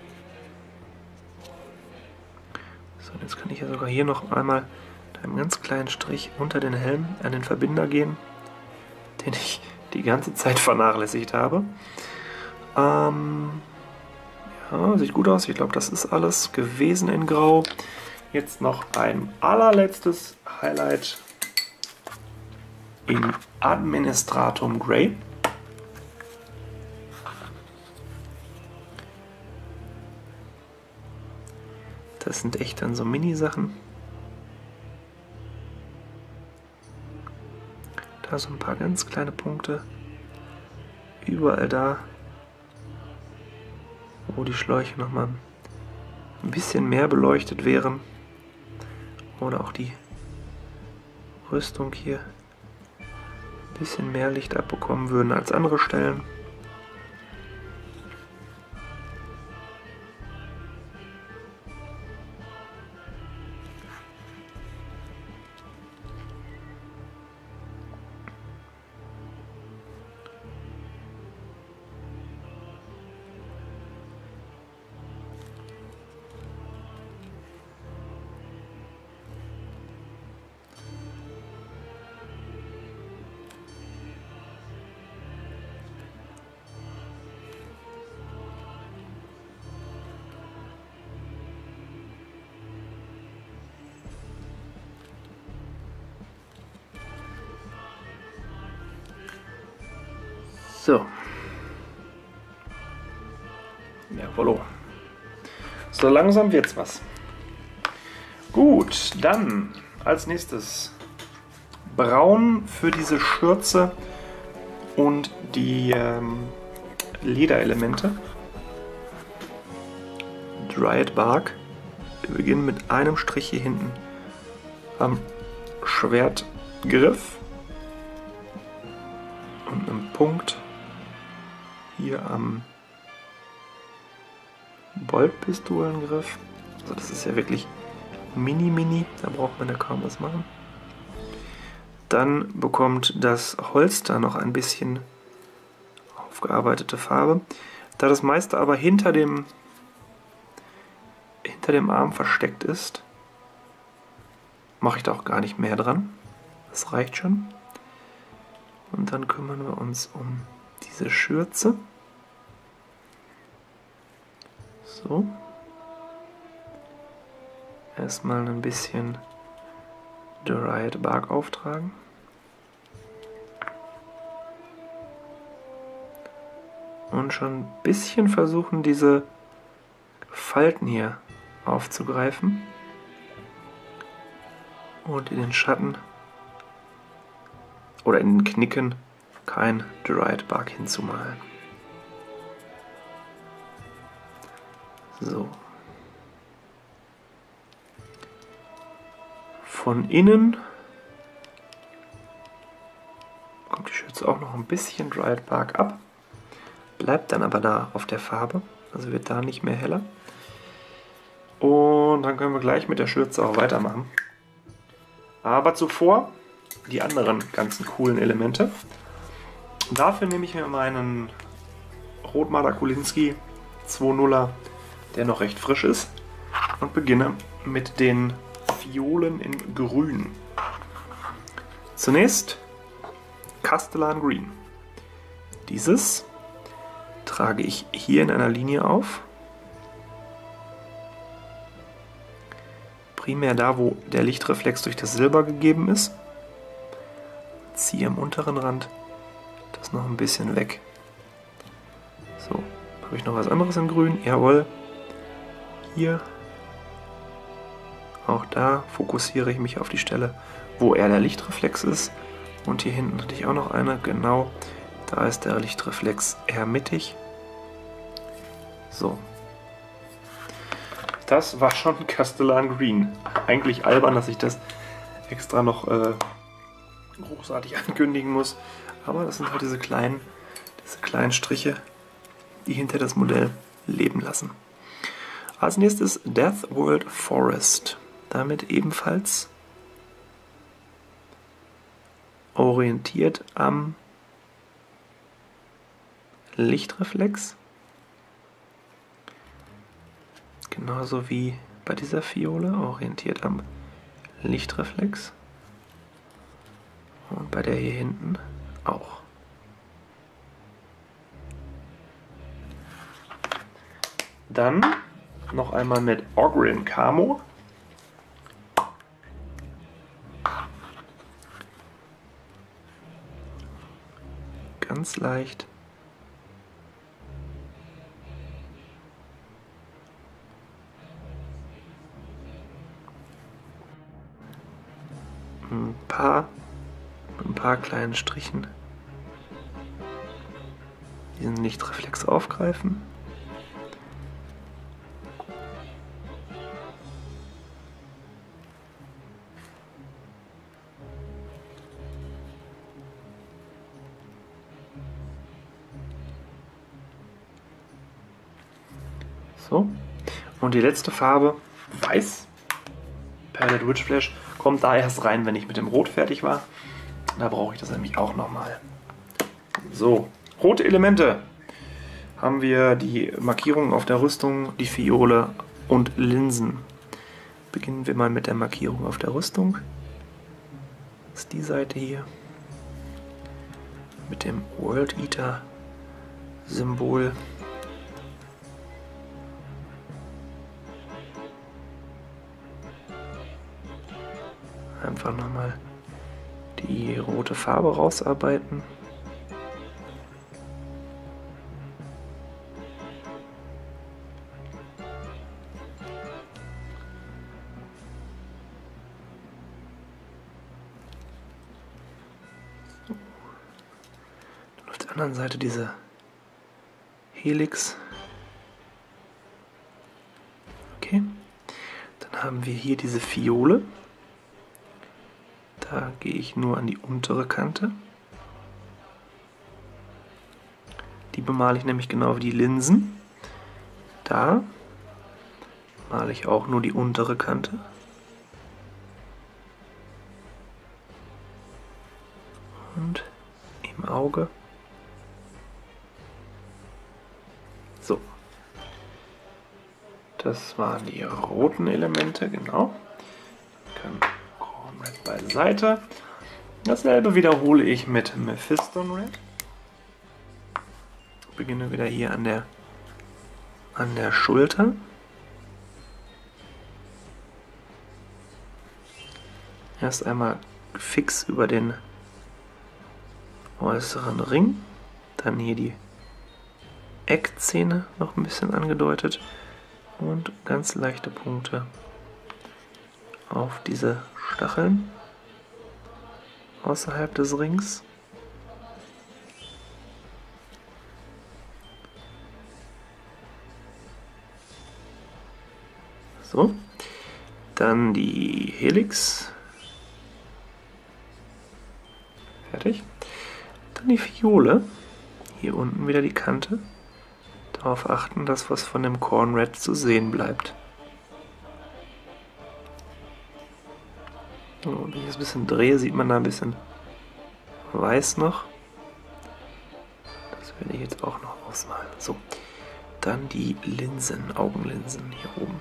So, jetzt kann ich ja sogar hier noch einmal mit einem ganz kleinen Strich unter den Helm an den Verbinder gehen, den ich die ganze Zeit vernachlässigt habe. Ähm, ja, sieht gut aus. Ich glaube, das ist alles gewesen in Grau. Jetzt noch ein allerletztes Highlight in Administratum Grey. Das sind echt dann so Mini-Sachen. Da so ein paar ganz kleine Punkte. Überall da, wo die Schläuche nochmal ein bisschen mehr beleuchtet wären. Oder auch die Rüstung hier ein bisschen mehr Licht abbekommen würden als andere Stellen. So langsam wird's was. Gut, dann als nächstes Braun für diese Schürze und die ähm, Lederelemente. Dryad Bark. Wir beginnen mit einem Strich hier hinten am Schwertgriff und einem Punkt hier am Boltpistolengriff. Also das ist ja wirklich mini mini, da braucht man ja kaum was machen. Dann bekommt das Holster noch ein bisschen aufgearbeitete Farbe. Da das meiste aber hinter dem, hinter dem Arm versteckt ist, mache ich da auch gar nicht mehr dran. Das reicht schon. Und dann kümmern wir uns um diese Schürze. So. Erstmal ein bisschen Riot Bark auftragen. Und schon ein bisschen versuchen, diese Falten hier aufzugreifen und in den Schatten oder in den Knicken kein Dried Bark hinzumalen. So. Von innen kommt die Schürze auch noch ein bisschen Dried Bark ab, bleibt dann aber da auf der Farbe, also wird da nicht mehr heller. Und dann können wir gleich mit der Schürze auch weitermachen. Aber zuvor die anderen ganzen coolen Elemente. Dafür nehme ich mir meinen Rotmaler Kulinski 2.0er der noch recht frisch ist. Und beginne mit den Fiolen in Grün. Zunächst Castellan Green. Dieses trage ich hier in einer Linie auf. Primär da, wo der Lichtreflex durch das Silber gegeben ist. Ziehe am unteren Rand das noch ein bisschen weg. So, habe ich noch was anderes in grün? Jawohl hier. Auch da fokussiere ich mich auf die Stelle, wo eher der Lichtreflex ist. Und hier hinten hatte ich auch noch eine, genau. Da ist der Lichtreflex eher mittig. So. Das war schon (laughs) Castellan Green. Eigentlich albern, dass ich das extra noch äh, großartig (laughs) ankündigen muss. Aber das sind halt diese kleinen, diese kleinen Striche, die hinter das Modell leben lassen. Als nächstes Death World Forest. Damit ebenfalls orientiert am Lichtreflex. Genauso wie bei dieser Fiole, orientiert am Lichtreflex. Und bei der hier hinten auch. Dann noch einmal mit Ogrin Camo. Ganz leicht. Ein paar, ein paar kleinen Strichen diesen Lichtreflex aufgreifen. Und die letzte Farbe, Weiß. Palette Witch Flash, kommt da erst rein, wenn ich mit dem Rot fertig war. Da brauche ich das nämlich auch nochmal. So, rote Elemente. Haben wir die Markierungen auf der Rüstung, die Fiole und Linsen. Beginnen wir mal mit der Markierung auf der Rüstung. Das ist die Seite hier. Mit dem World Eater Symbol. Einfach nochmal die rote Farbe rausarbeiten. auf der anderen Seite diese Helix. Okay. Dann haben wir hier diese Fiole. Da gehe ich nur an die untere Kante. Die bemale ich nämlich genau wie die Linsen. Da male ich auch nur die untere Kante. Und im Auge. So. Das waren die roten Elemente, genau. Red beiseite. Dasselbe wiederhole ich mit Mephiston Red. Beginne wieder hier an der, an der Schulter. Erst einmal fix über den äußeren Ring. Dann hier die Eckzähne noch ein bisschen angedeutet. Und ganz leichte Punkte auf diese Stacheln außerhalb des Rings. So, dann die Helix. Fertig. Dann die Fiole. Hier unten wieder die Kante. Darauf achten, dass was von dem Corn Red zu sehen bleibt. Wenn ich es ein bisschen drehe, sieht man da ein bisschen weiß noch. Das werde ich jetzt auch noch ausmalen. So, dann die Linsen, Augenlinsen hier oben.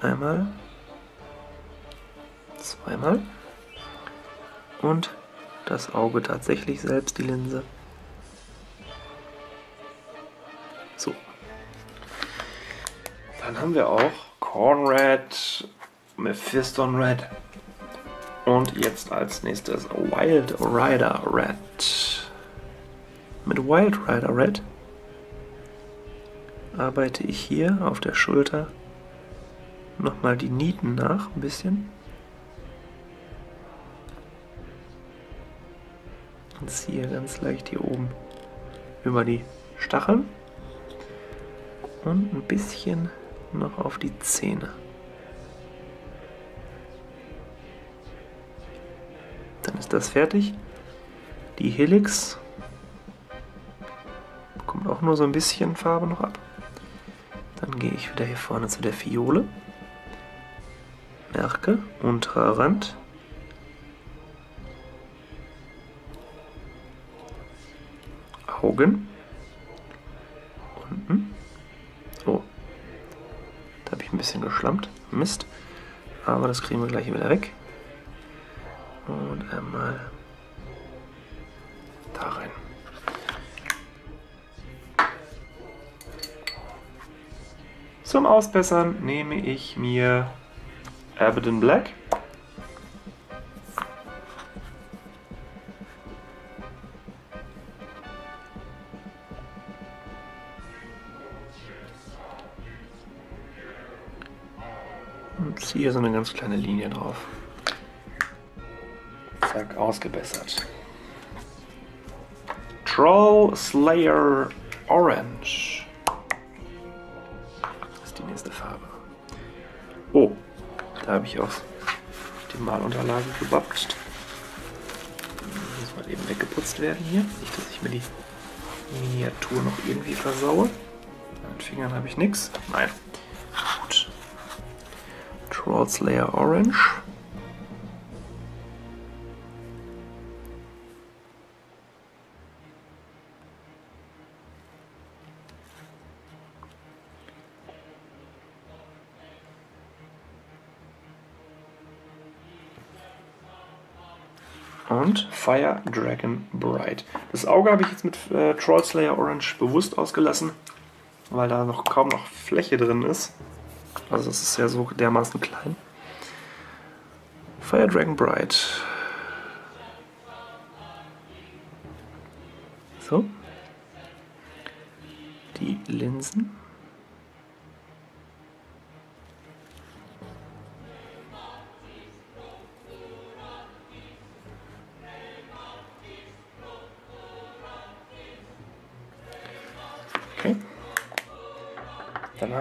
Einmal, zweimal und das Auge tatsächlich selbst, die Linse. So. Dann haben wir auch Cornred, Mephiston Red, und jetzt als nächstes Wild Rider Red. Mit Wild Rider Red arbeite ich hier auf der Schulter nochmal die Nieten nach, ein bisschen. Und ziehe ganz leicht hier oben über die Stacheln und ein bisschen noch auf die Zähne. Ist das fertig. Die Helix bekommt auch nur so ein bisschen Farbe noch ab. Dann gehe ich wieder hier vorne zu der Fiole. Merke, unterer Rand. Augen. Unten. Oh. Da habe ich ein bisschen geschlammt. Mist. Aber das kriegen wir gleich wieder weg. Und einmal da rein. Zum Ausbessern nehme ich mir Abaddon Black. Und ziehe so eine ganz kleine Linie drauf. Zack, ausgebessert. Troll Slayer Orange. Das ist die nächste Farbe. Oh, da habe ich auch die Malunterlage gebappt. Muss mal eben weggeputzt werden hier. Nicht, dass ich mir die Miniatur noch irgendwie versaue. Mit Fingern habe ich nichts. Nein. Gut. Troll Slayer Orange. Fire Dragon Bright. Das Auge habe ich jetzt mit äh, Troll Slayer Orange bewusst ausgelassen, weil da noch kaum noch Fläche drin ist. Also es ist ja so dermaßen klein. Fire Dragon Bright. So. Die Linsen.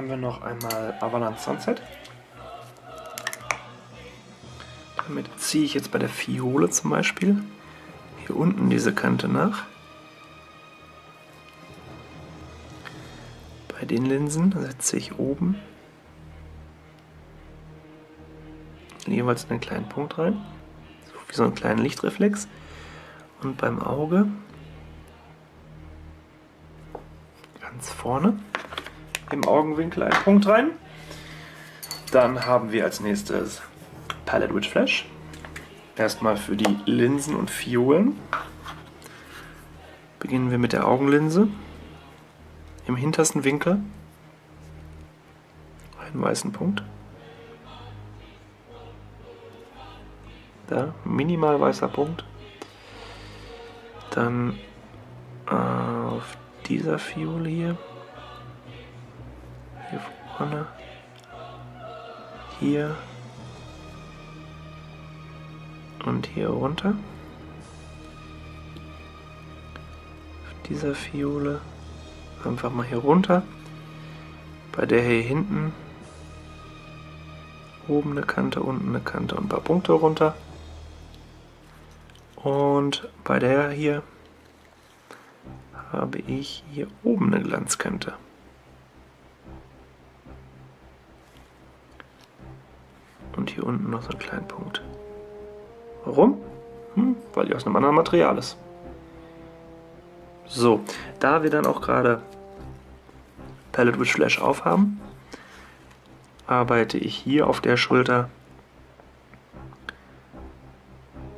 Haben wir noch einmal Avalanche Sunset. Damit ziehe ich jetzt bei der Fiole zum Beispiel hier unten diese Kante nach. Bei den Linsen setze ich oben jeweils einen kleinen Punkt rein, so wie so einen kleinen Lichtreflex. Und beim Auge ganz vorne im Augenwinkel einen Punkt rein. Dann haben wir als nächstes Palette Witch Flash. Erstmal für die Linsen und Fiolen. Beginnen wir mit der Augenlinse. Im hintersten Winkel einen weißen Punkt. Da, minimal weißer Punkt. Dann auf dieser Fiole hier. Hier vorne. Hier. Und hier runter. Auf dieser Fiole. Einfach mal hier runter. Bei der hier hinten. Oben eine Kante, unten eine Kante und ein paar Punkte runter. Und bei der hier habe ich hier oben eine Glanzkante. Und hier unten noch so einen kleinen Punkt. Warum? Hm, weil die aus einem anderen Material ist. So, da wir dann auch gerade Palette with Flash aufhaben, arbeite ich hier auf der Schulter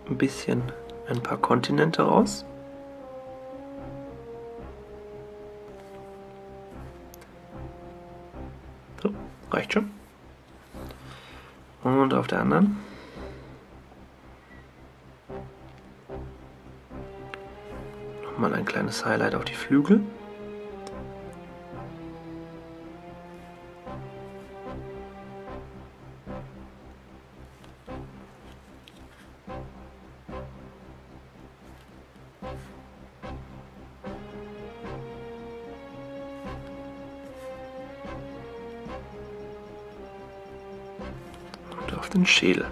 ein bisschen ein paar Kontinente raus. So, reicht schon. Und auf der anderen. Nochmal ein kleines Highlight auf die Flügel. Schädel.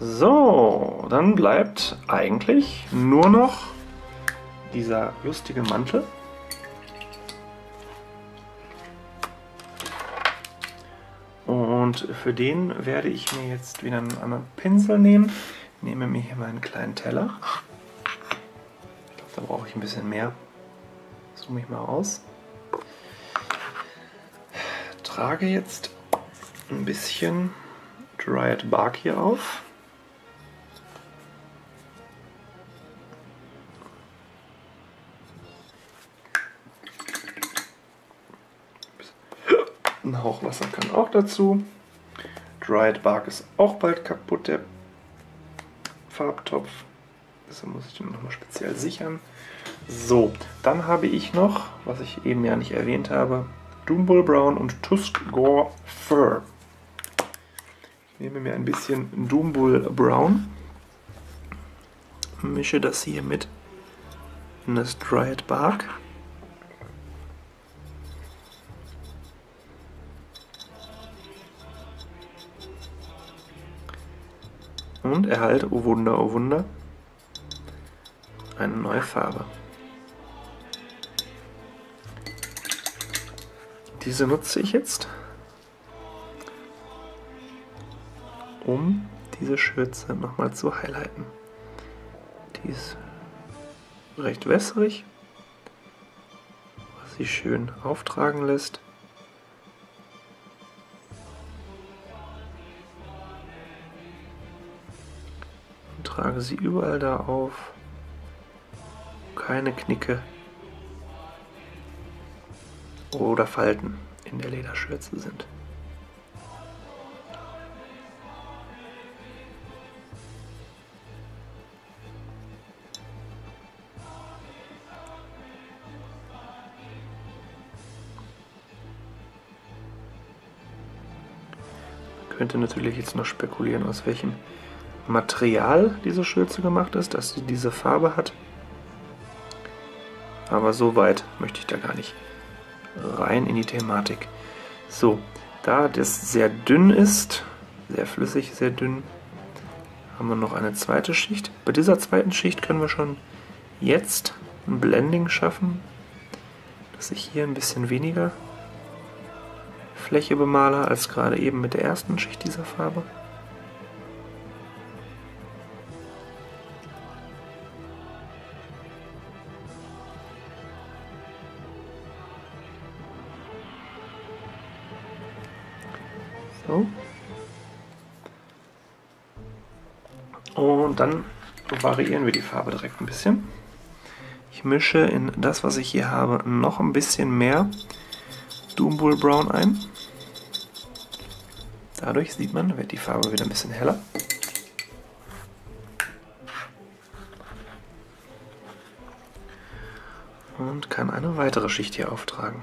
So, dann bleibt eigentlich nur noch dieser lustige Mantel. Und für den werde ich mir jetzt wieder einen anderen Pinsel nehmen. Ich nehme mir hier meinen kleinen Teller. Ich glaube, da brauche ich ein bisschen mehr. Zoome ich mal aus. Trage jetzt ein bisschen Dryad Bark hier auf. Ein Hauch Wasser kann auch dazu. Dried Bark ist auch bald kaputt, der Farbtopf. Deshalb muss ich den nochmal speziell sichern. So, dann habe ich noch, was ich eben ja nicht erwähnt habe, Doombull Brown und Tusk Gore Fur. Ich nehme mir ein bisschen Doombull Brown, mische das hier mit in das Dried Bark. und erhalte, oh Wunder, oh Wunder, eine neue Farbe. Diese nutze ich jetzt, um diese Schürze nochmal zu highlighten. Die ist recht wässrig, was sie schön auftragen lässt. trage sie überall da auf. Keine Knicke oder Falten in der Lederschürze sind. Könnte natürlich jetzt noch spekulieren, aus welchem Material diese Schürze gemacht ist, dass sie diese Farbe hat. Aber so weit möchte ich da gar nicht rein in die Thematik. So, da das sehr dünn ist, sehr flüssig, sehr dünn, haben wir noch eine zweite Schicht. Bei dieser zweiten Schicht können wir schon jetzt ein Blending schaffen, dass ich hier ein bisschen weniger Fläche bemale als gerade eben mit der ersten Schicht dieser Farbe. Variieren wir die Farbe direkt ein bisschen. Ich mische in das, was ich hier habe, noch ein bisschen mehr Doombull Brown ein. Dadurch sieht man, wird die Farbe wieder ein bisschen heller. Und kann eine weitere Schicht hier auftragen.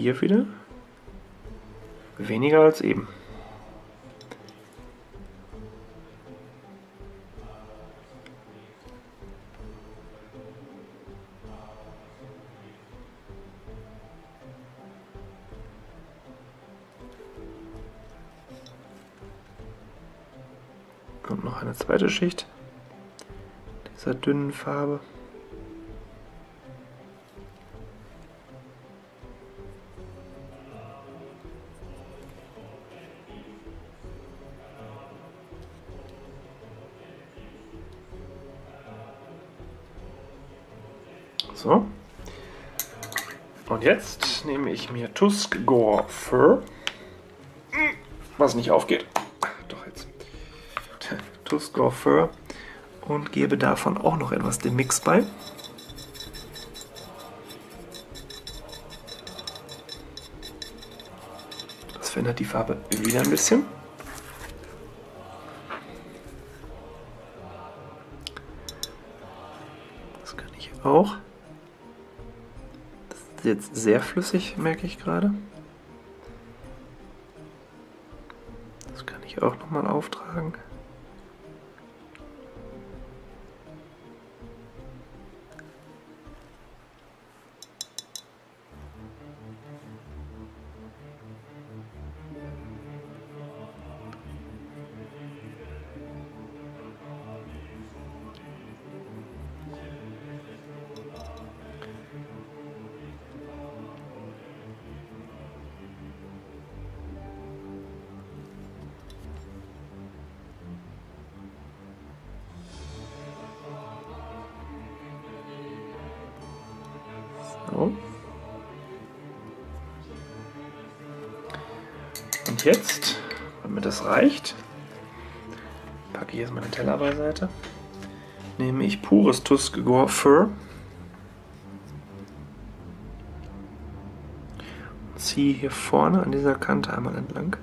Hier wieder weniger als eben. Und noch eine zweite Schicht dieser dünnen Farbe. Und jetzt nehme ich mir Tusk Gore Fur. Was nicht aufgeht. Doch jetzt. Tusk Gore Fur. Und gebe davon auch noch etwas dem Mix bei. Das verändert die Farbe wieder ein bisschen. Jetzt sehr flüssig, merke ich gerade. Das kann ich auch nochmal auftragen. Und jetzt, mir das reicht, packe ich jetzt meine Teller beiseite, nehme ich pures Tuskegor Fur ziehe hier vorne an dieser Kante einmal entlang.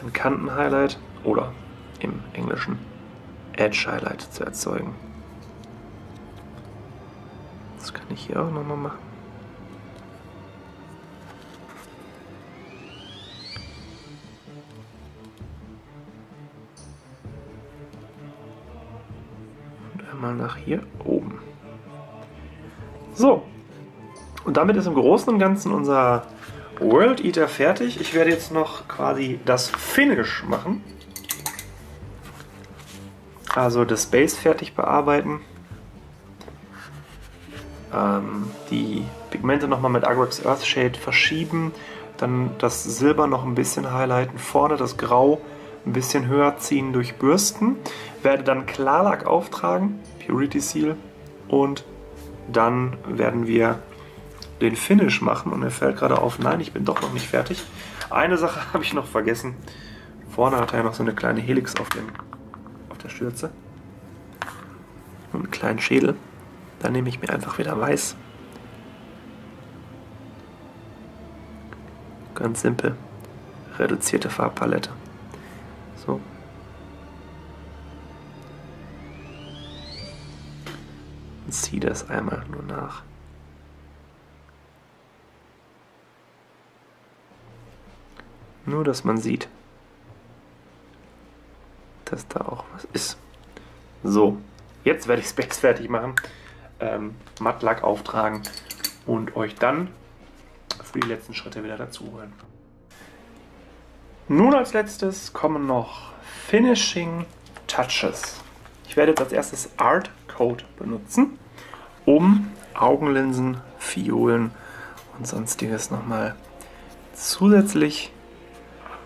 Ein Kanten-Highlight oder im Englischen Edge-Highlight zu erzeugen. Das kann ich hier auch nochmal machen. Einmal nach hier oben. So, und damit ist im Großen und Ganzen unser World Eater fertig. Ich werde jetzt noch quasi das Finish machen. Also das Base fertig bearbeiten. Ähm, die Pigmente nochmal mit Agrax Earthshade verschieben. Dann das Silber noch ein bisschen highlighten. Vorne das Grau ein bisschen höher ziehen durch Bürsten. Werde dann Klarlack auftragen, Purity Seal. Und dann werden wir den Finish machen und mir fällt gerade auf, nein, ich bin doch noch nicht fertig. Eine Sache (laughs) habe ich noch vergessen. Vorne hat er noch so eine kleine Helix auf, dem, auf der Stürze. Und einen kleinen Schädel. Da nehme ich mir einfach wieder weiß. Ganz simpel. Reduzierte Farbpalette. So. Und ziehe das einmal nur nach. Nur, dass man sieht, dass da auch was ist. So, jetzt werde ich Space fertig machen, ähm, Mattlack auftragen und euch dann für die letzten Schritte wieder dazu holen. Nun als letztes kommen noch Finishing Touches. Ich werde jetzt als erstes Art Code benutzen, um Augenlinsen, Fiolen und sonstiges nochmal zusätzlich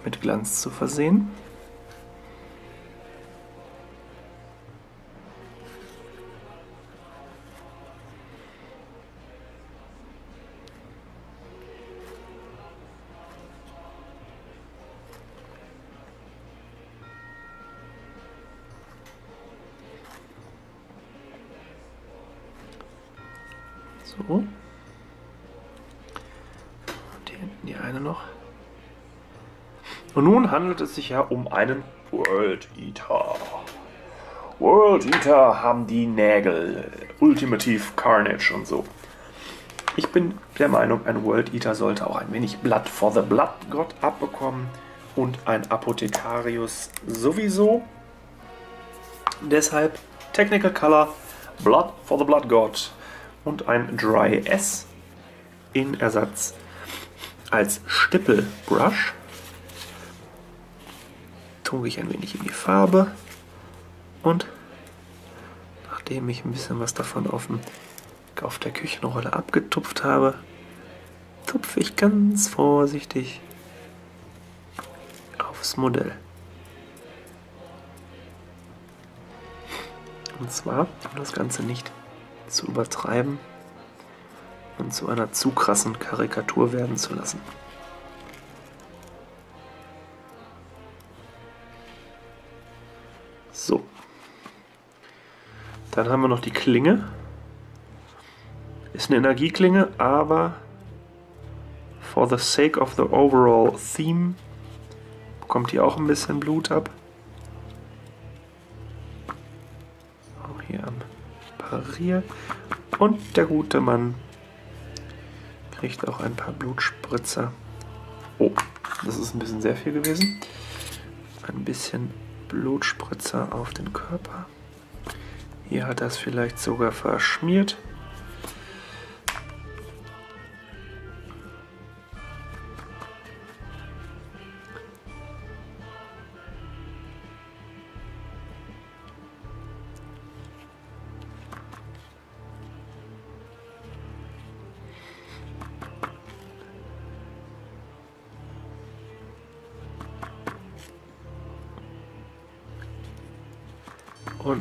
mit Glanz zu versehen. So. Und hier hinten die eine noch. Und nun handelt es sich ja um einen World Eater. World Eater haben die Nägel, Ultimative Carnage und so. Ich bin der Meinung, ein World Eater sollte auch ein wenig Blood for the Blood Gott abbekommen und ein Apothekarius sowieso. Deshalb Technical Color Blood for the Blood God und ein Dry S in Ersatz als Stippelbrush tunke ich ein wenig in die Farbe und nachdem ich ein bisschen was davon auf, dem, auf der Küchenrolle abgetupft habe, tupfe ich ganz vorsichtig aufs Modell. Und zwar, um das Ganze nicht zu übertreiben und zu einer zu krassen Karikatur werden zu lassen. So. Dann haben wir noch die Klinge. Ist eine Energieklinge, aber for the sake of the overall theme bekommt die auch ein bisschen Blut ab. Parier. Und der gute Mann kriegt auch ein paar Blutspritzer. Oh, das ist ein bisschen sehr viel gewesen. Ein bisschen Blutspritzer auf den Körper. Hier hat das vielleicht sogar verschmiert.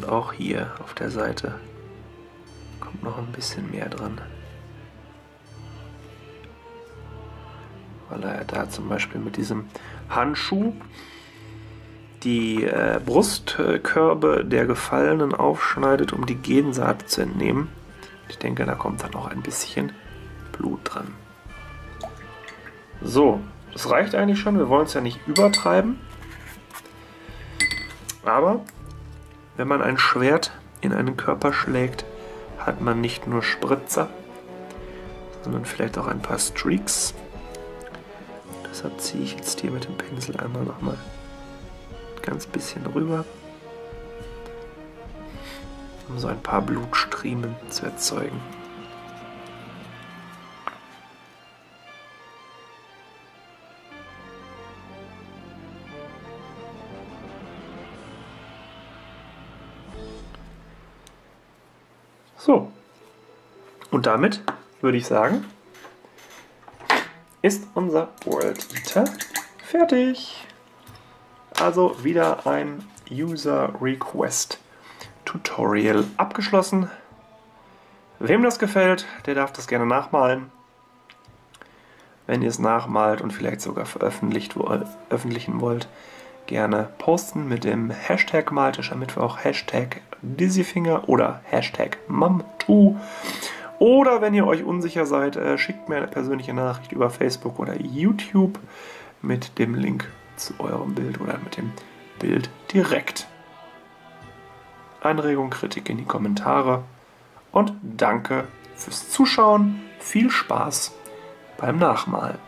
Auch hier auf der Seite bisschen mehr dran. Weil er da zum Beispiel mit diesem Handschuh die äh, Brustkörbe der Gefallenen aufschneidet, um die Gensaat zu entnehmen. Ich denke, da kommt dann noch ein bisschen Blut dran. So, das reicht eigentlich schon. Wir wollen es ja nicht übertreiben. Aber wenn man ein Schwert in einen Körper schlägt, hat man nicht nur Spritzer, sondern vielleicht auch ein paar Streaks. Deshalb ziehe ich jetzt hier mit dem Pinsel einmal nochmal ganz bisschen rüber, um so ein paar Blutstriemen zu erzeugen. Und damit würde ich sagen, ist unser World Eater fertig. Also wieder ein User Request Tutorial abgeschlossen. Wem das gefällt, der darf das gerne nachmalen. Wenn ihr es nachmalt und vielleicht sogar veröffentlicht, veröffentlichen wollt, gerne posten mit dem Hashtag Maltischer Mittwoch, Hashtag Dizzyfinger oder Hashtag Mum2. Oder wenn ihr euch unsicher seid, äh, schickt mir eine persönliche Nachricht über Facebook oder YouTube mit dem Link zu eurem Bild oder mit dem Bild direkt. Anregung, Kritik in die Kommentare und danke fürs Zuschauen. Viel Spaß beim Nachmalen.